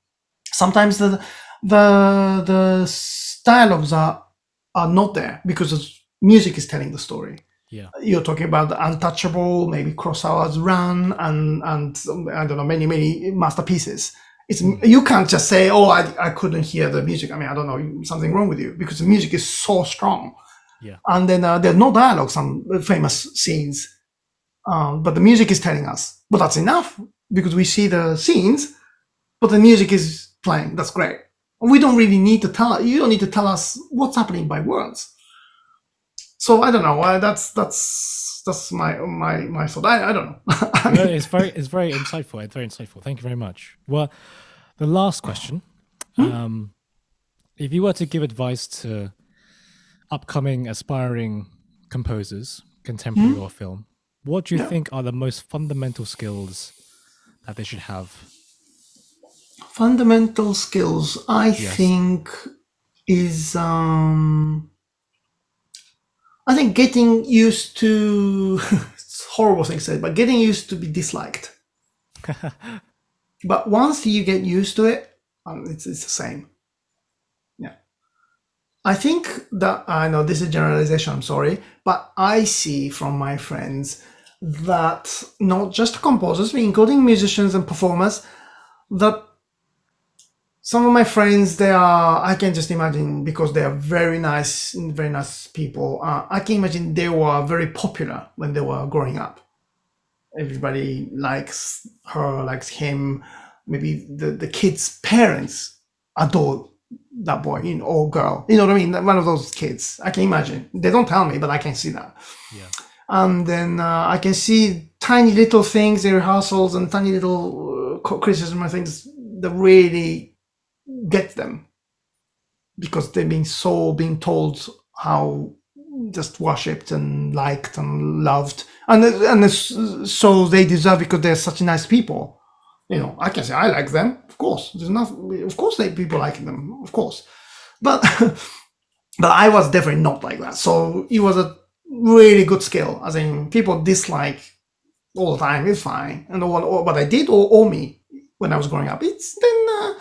sometimes the the the dialogues are are not there because music is telling the story. Yeah, you're talking about the Untouchable, maybe Kurosawa's Ran, and and I don't know many many masterpieces. It's mm. you can't just say, oh, I I couldn't hear the music. I mean, I don't know something wrong with you because the music is so strong yeah. And then uh, there's no dialogue, some famous scenes. Um, but the music is telling us. But that's enough because we see the scenes, but the music is playing. That's great. We don't really need to tell, you don't need to tell us what's happening by words. So I don't know. Uh, that's, that's, that's my, my, my thought. I, I don't know. (laughs) no, it's very, it's very insightful. It's very insightful. Thank you very much. Well, the last question, hmm? um, if you were to give advice to upcoming aspiring composers, contemporary mm-hmm. or film, what do you yeah. think are the most fundamental skills that they should have? Fundamental skills, I yes. think, is um, I think getting used to. (laughs) it's horrible thing say, but getting used to be disliked. (laughs) but once you get used to it, um, it's, it's the same. I think that, I know this is generalization, I'm sorry, but I see from my friends that not just composers, including musicians and performers, that some of my friends they are i can just imagine because they are very nice very nice people uh, i can imagine they were very popular when they were growing up. Everybody likes her likes him. Maybe the, the kids parents adore that boy you know, or girl. You know what i mean? One of those kids. I can imagine. They don't tell me but i can see that. Yeah. and then uh, i can see tiny little things in rehearsals and tiny little uh, criticism and things that really get them. Because they've been so being told how just worshipped and liked and loved. And and so they deserve because they're such nice people. You know i can say i like them course there's nothing of course they people like them of course but (laughs) but i was definitely not like that so it was a really good skill as in people dislike all the time it's fine and what, what i did or, or me when i was growing up it's then uh,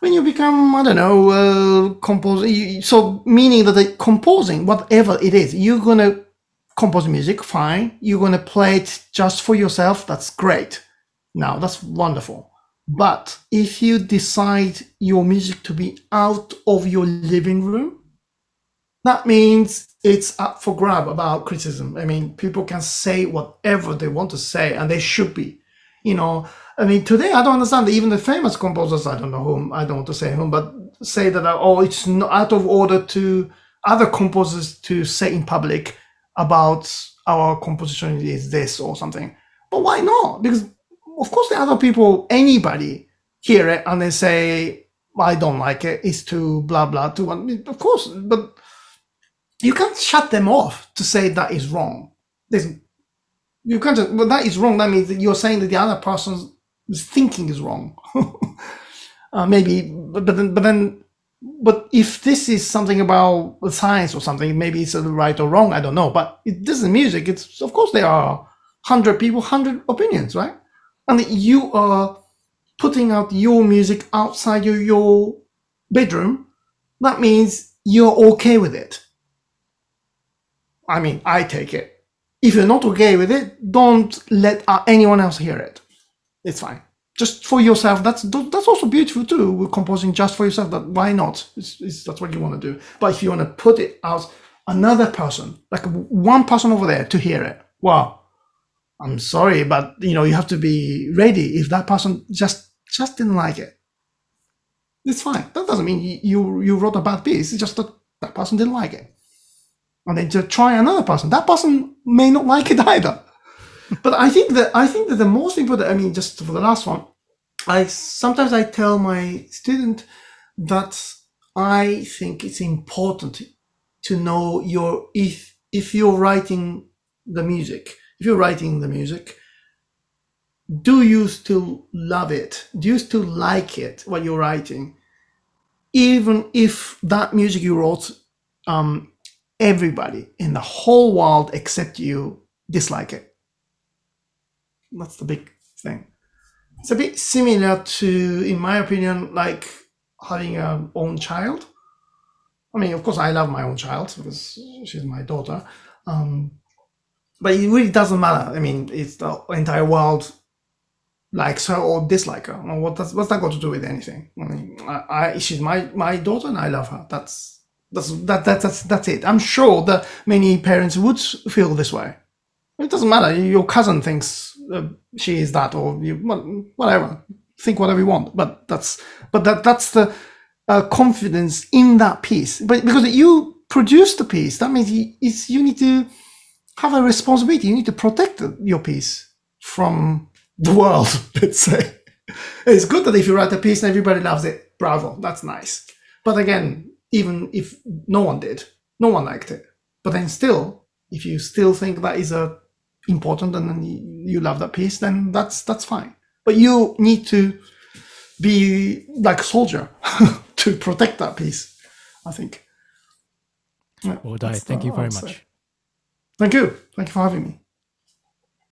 when you become, I don't know, uh, compose. So meaning that the composing, whatever it is, you're gonna compose music, fine. You're gonna play it just for yourself. That's great. Now that's wonderful. But if you decide your music to be out of your living room, that means it's up for grab about criticism. I mean, people can say whatever they want to say, and they should be. You know, I mean, today I don't understand. Even the famous composers, I don't know whom, I don't want to say whom, but say that uh, oh, it's not out of order to other composers to say in public about our composition is this or something. But why not? Because of course the other people, anybody hear it and they say, I don't like it. It's too blah blah too. Of course, but you can't shut them off to say that is wrong. There's, you can't. Well, that is wrong. That means that you're saying that the other person's thinking is wrong. (laughs) uh, maybe, but, but then, but then, but if this is something about science or something, maybe it's right or wrong. I don't know. But it, this is music. It's of course there are hundred people, hundred opinions, right? And you are putting out your music outside your, your bedroom. That means you're okay with it. I mean, I take it. If you're not okay with it, don't let uh, anyone else hear it it's fine. Just for yourself. That's that's also beautiful too. We're composing just for yourself. That why not? It's, it's, that's what you want to do. But if you want to put it out another person, like one person over there, to hear it, wow. I'm sorry, but you know you have to be ready. If that person just just didn't like it, it's fine. That doesn't mean you you, wrote a bad piece. It's just that that person didn't like it, and then to try another person. That person may not like it (laughs) either but I think that I think that the most important. I mean, just for the last one, I sometimes I tell my student that I think it's important to know your if if you're writing the music, if you're writing the music, do you still love it? Do you still like it? What you're writing, even if that music you wrote, um, everybody in the whole world except you dislike it that's the big thing. It's a bit similar to, in my opinion, like having a own child. I mean, of course, I love my own child because she's my daughter. Um, but it really doesn't matter. I mean, it's the entire world likes her or dislike her. what does what's that got to do with anything? I mean, I, I, she's my my daughter and I love her. That's that's that, that that's that's it. I'm sure that many parents would feel this way. It doesn't matter. Your cousin thinks uh, she is that, or you, whatever. Think whatever you want. But that's but that that's the uh, confidence in that piece. But because you produce the piece, that means you, you need to have a responsibility. You need to protect your piece from the world. (laughs) Let's say it's good that if you write a piece and everybody loves it, bravo, that's nice. But again, even if no one did, no one liked it. But then still, if you still think that is a important and you love that piece, then that's that's fine. But you need to be like a soldier (laughs) to protect that piece. I think. Yeah, well, Dai, thank you very much. Thank you. Thank you for having me.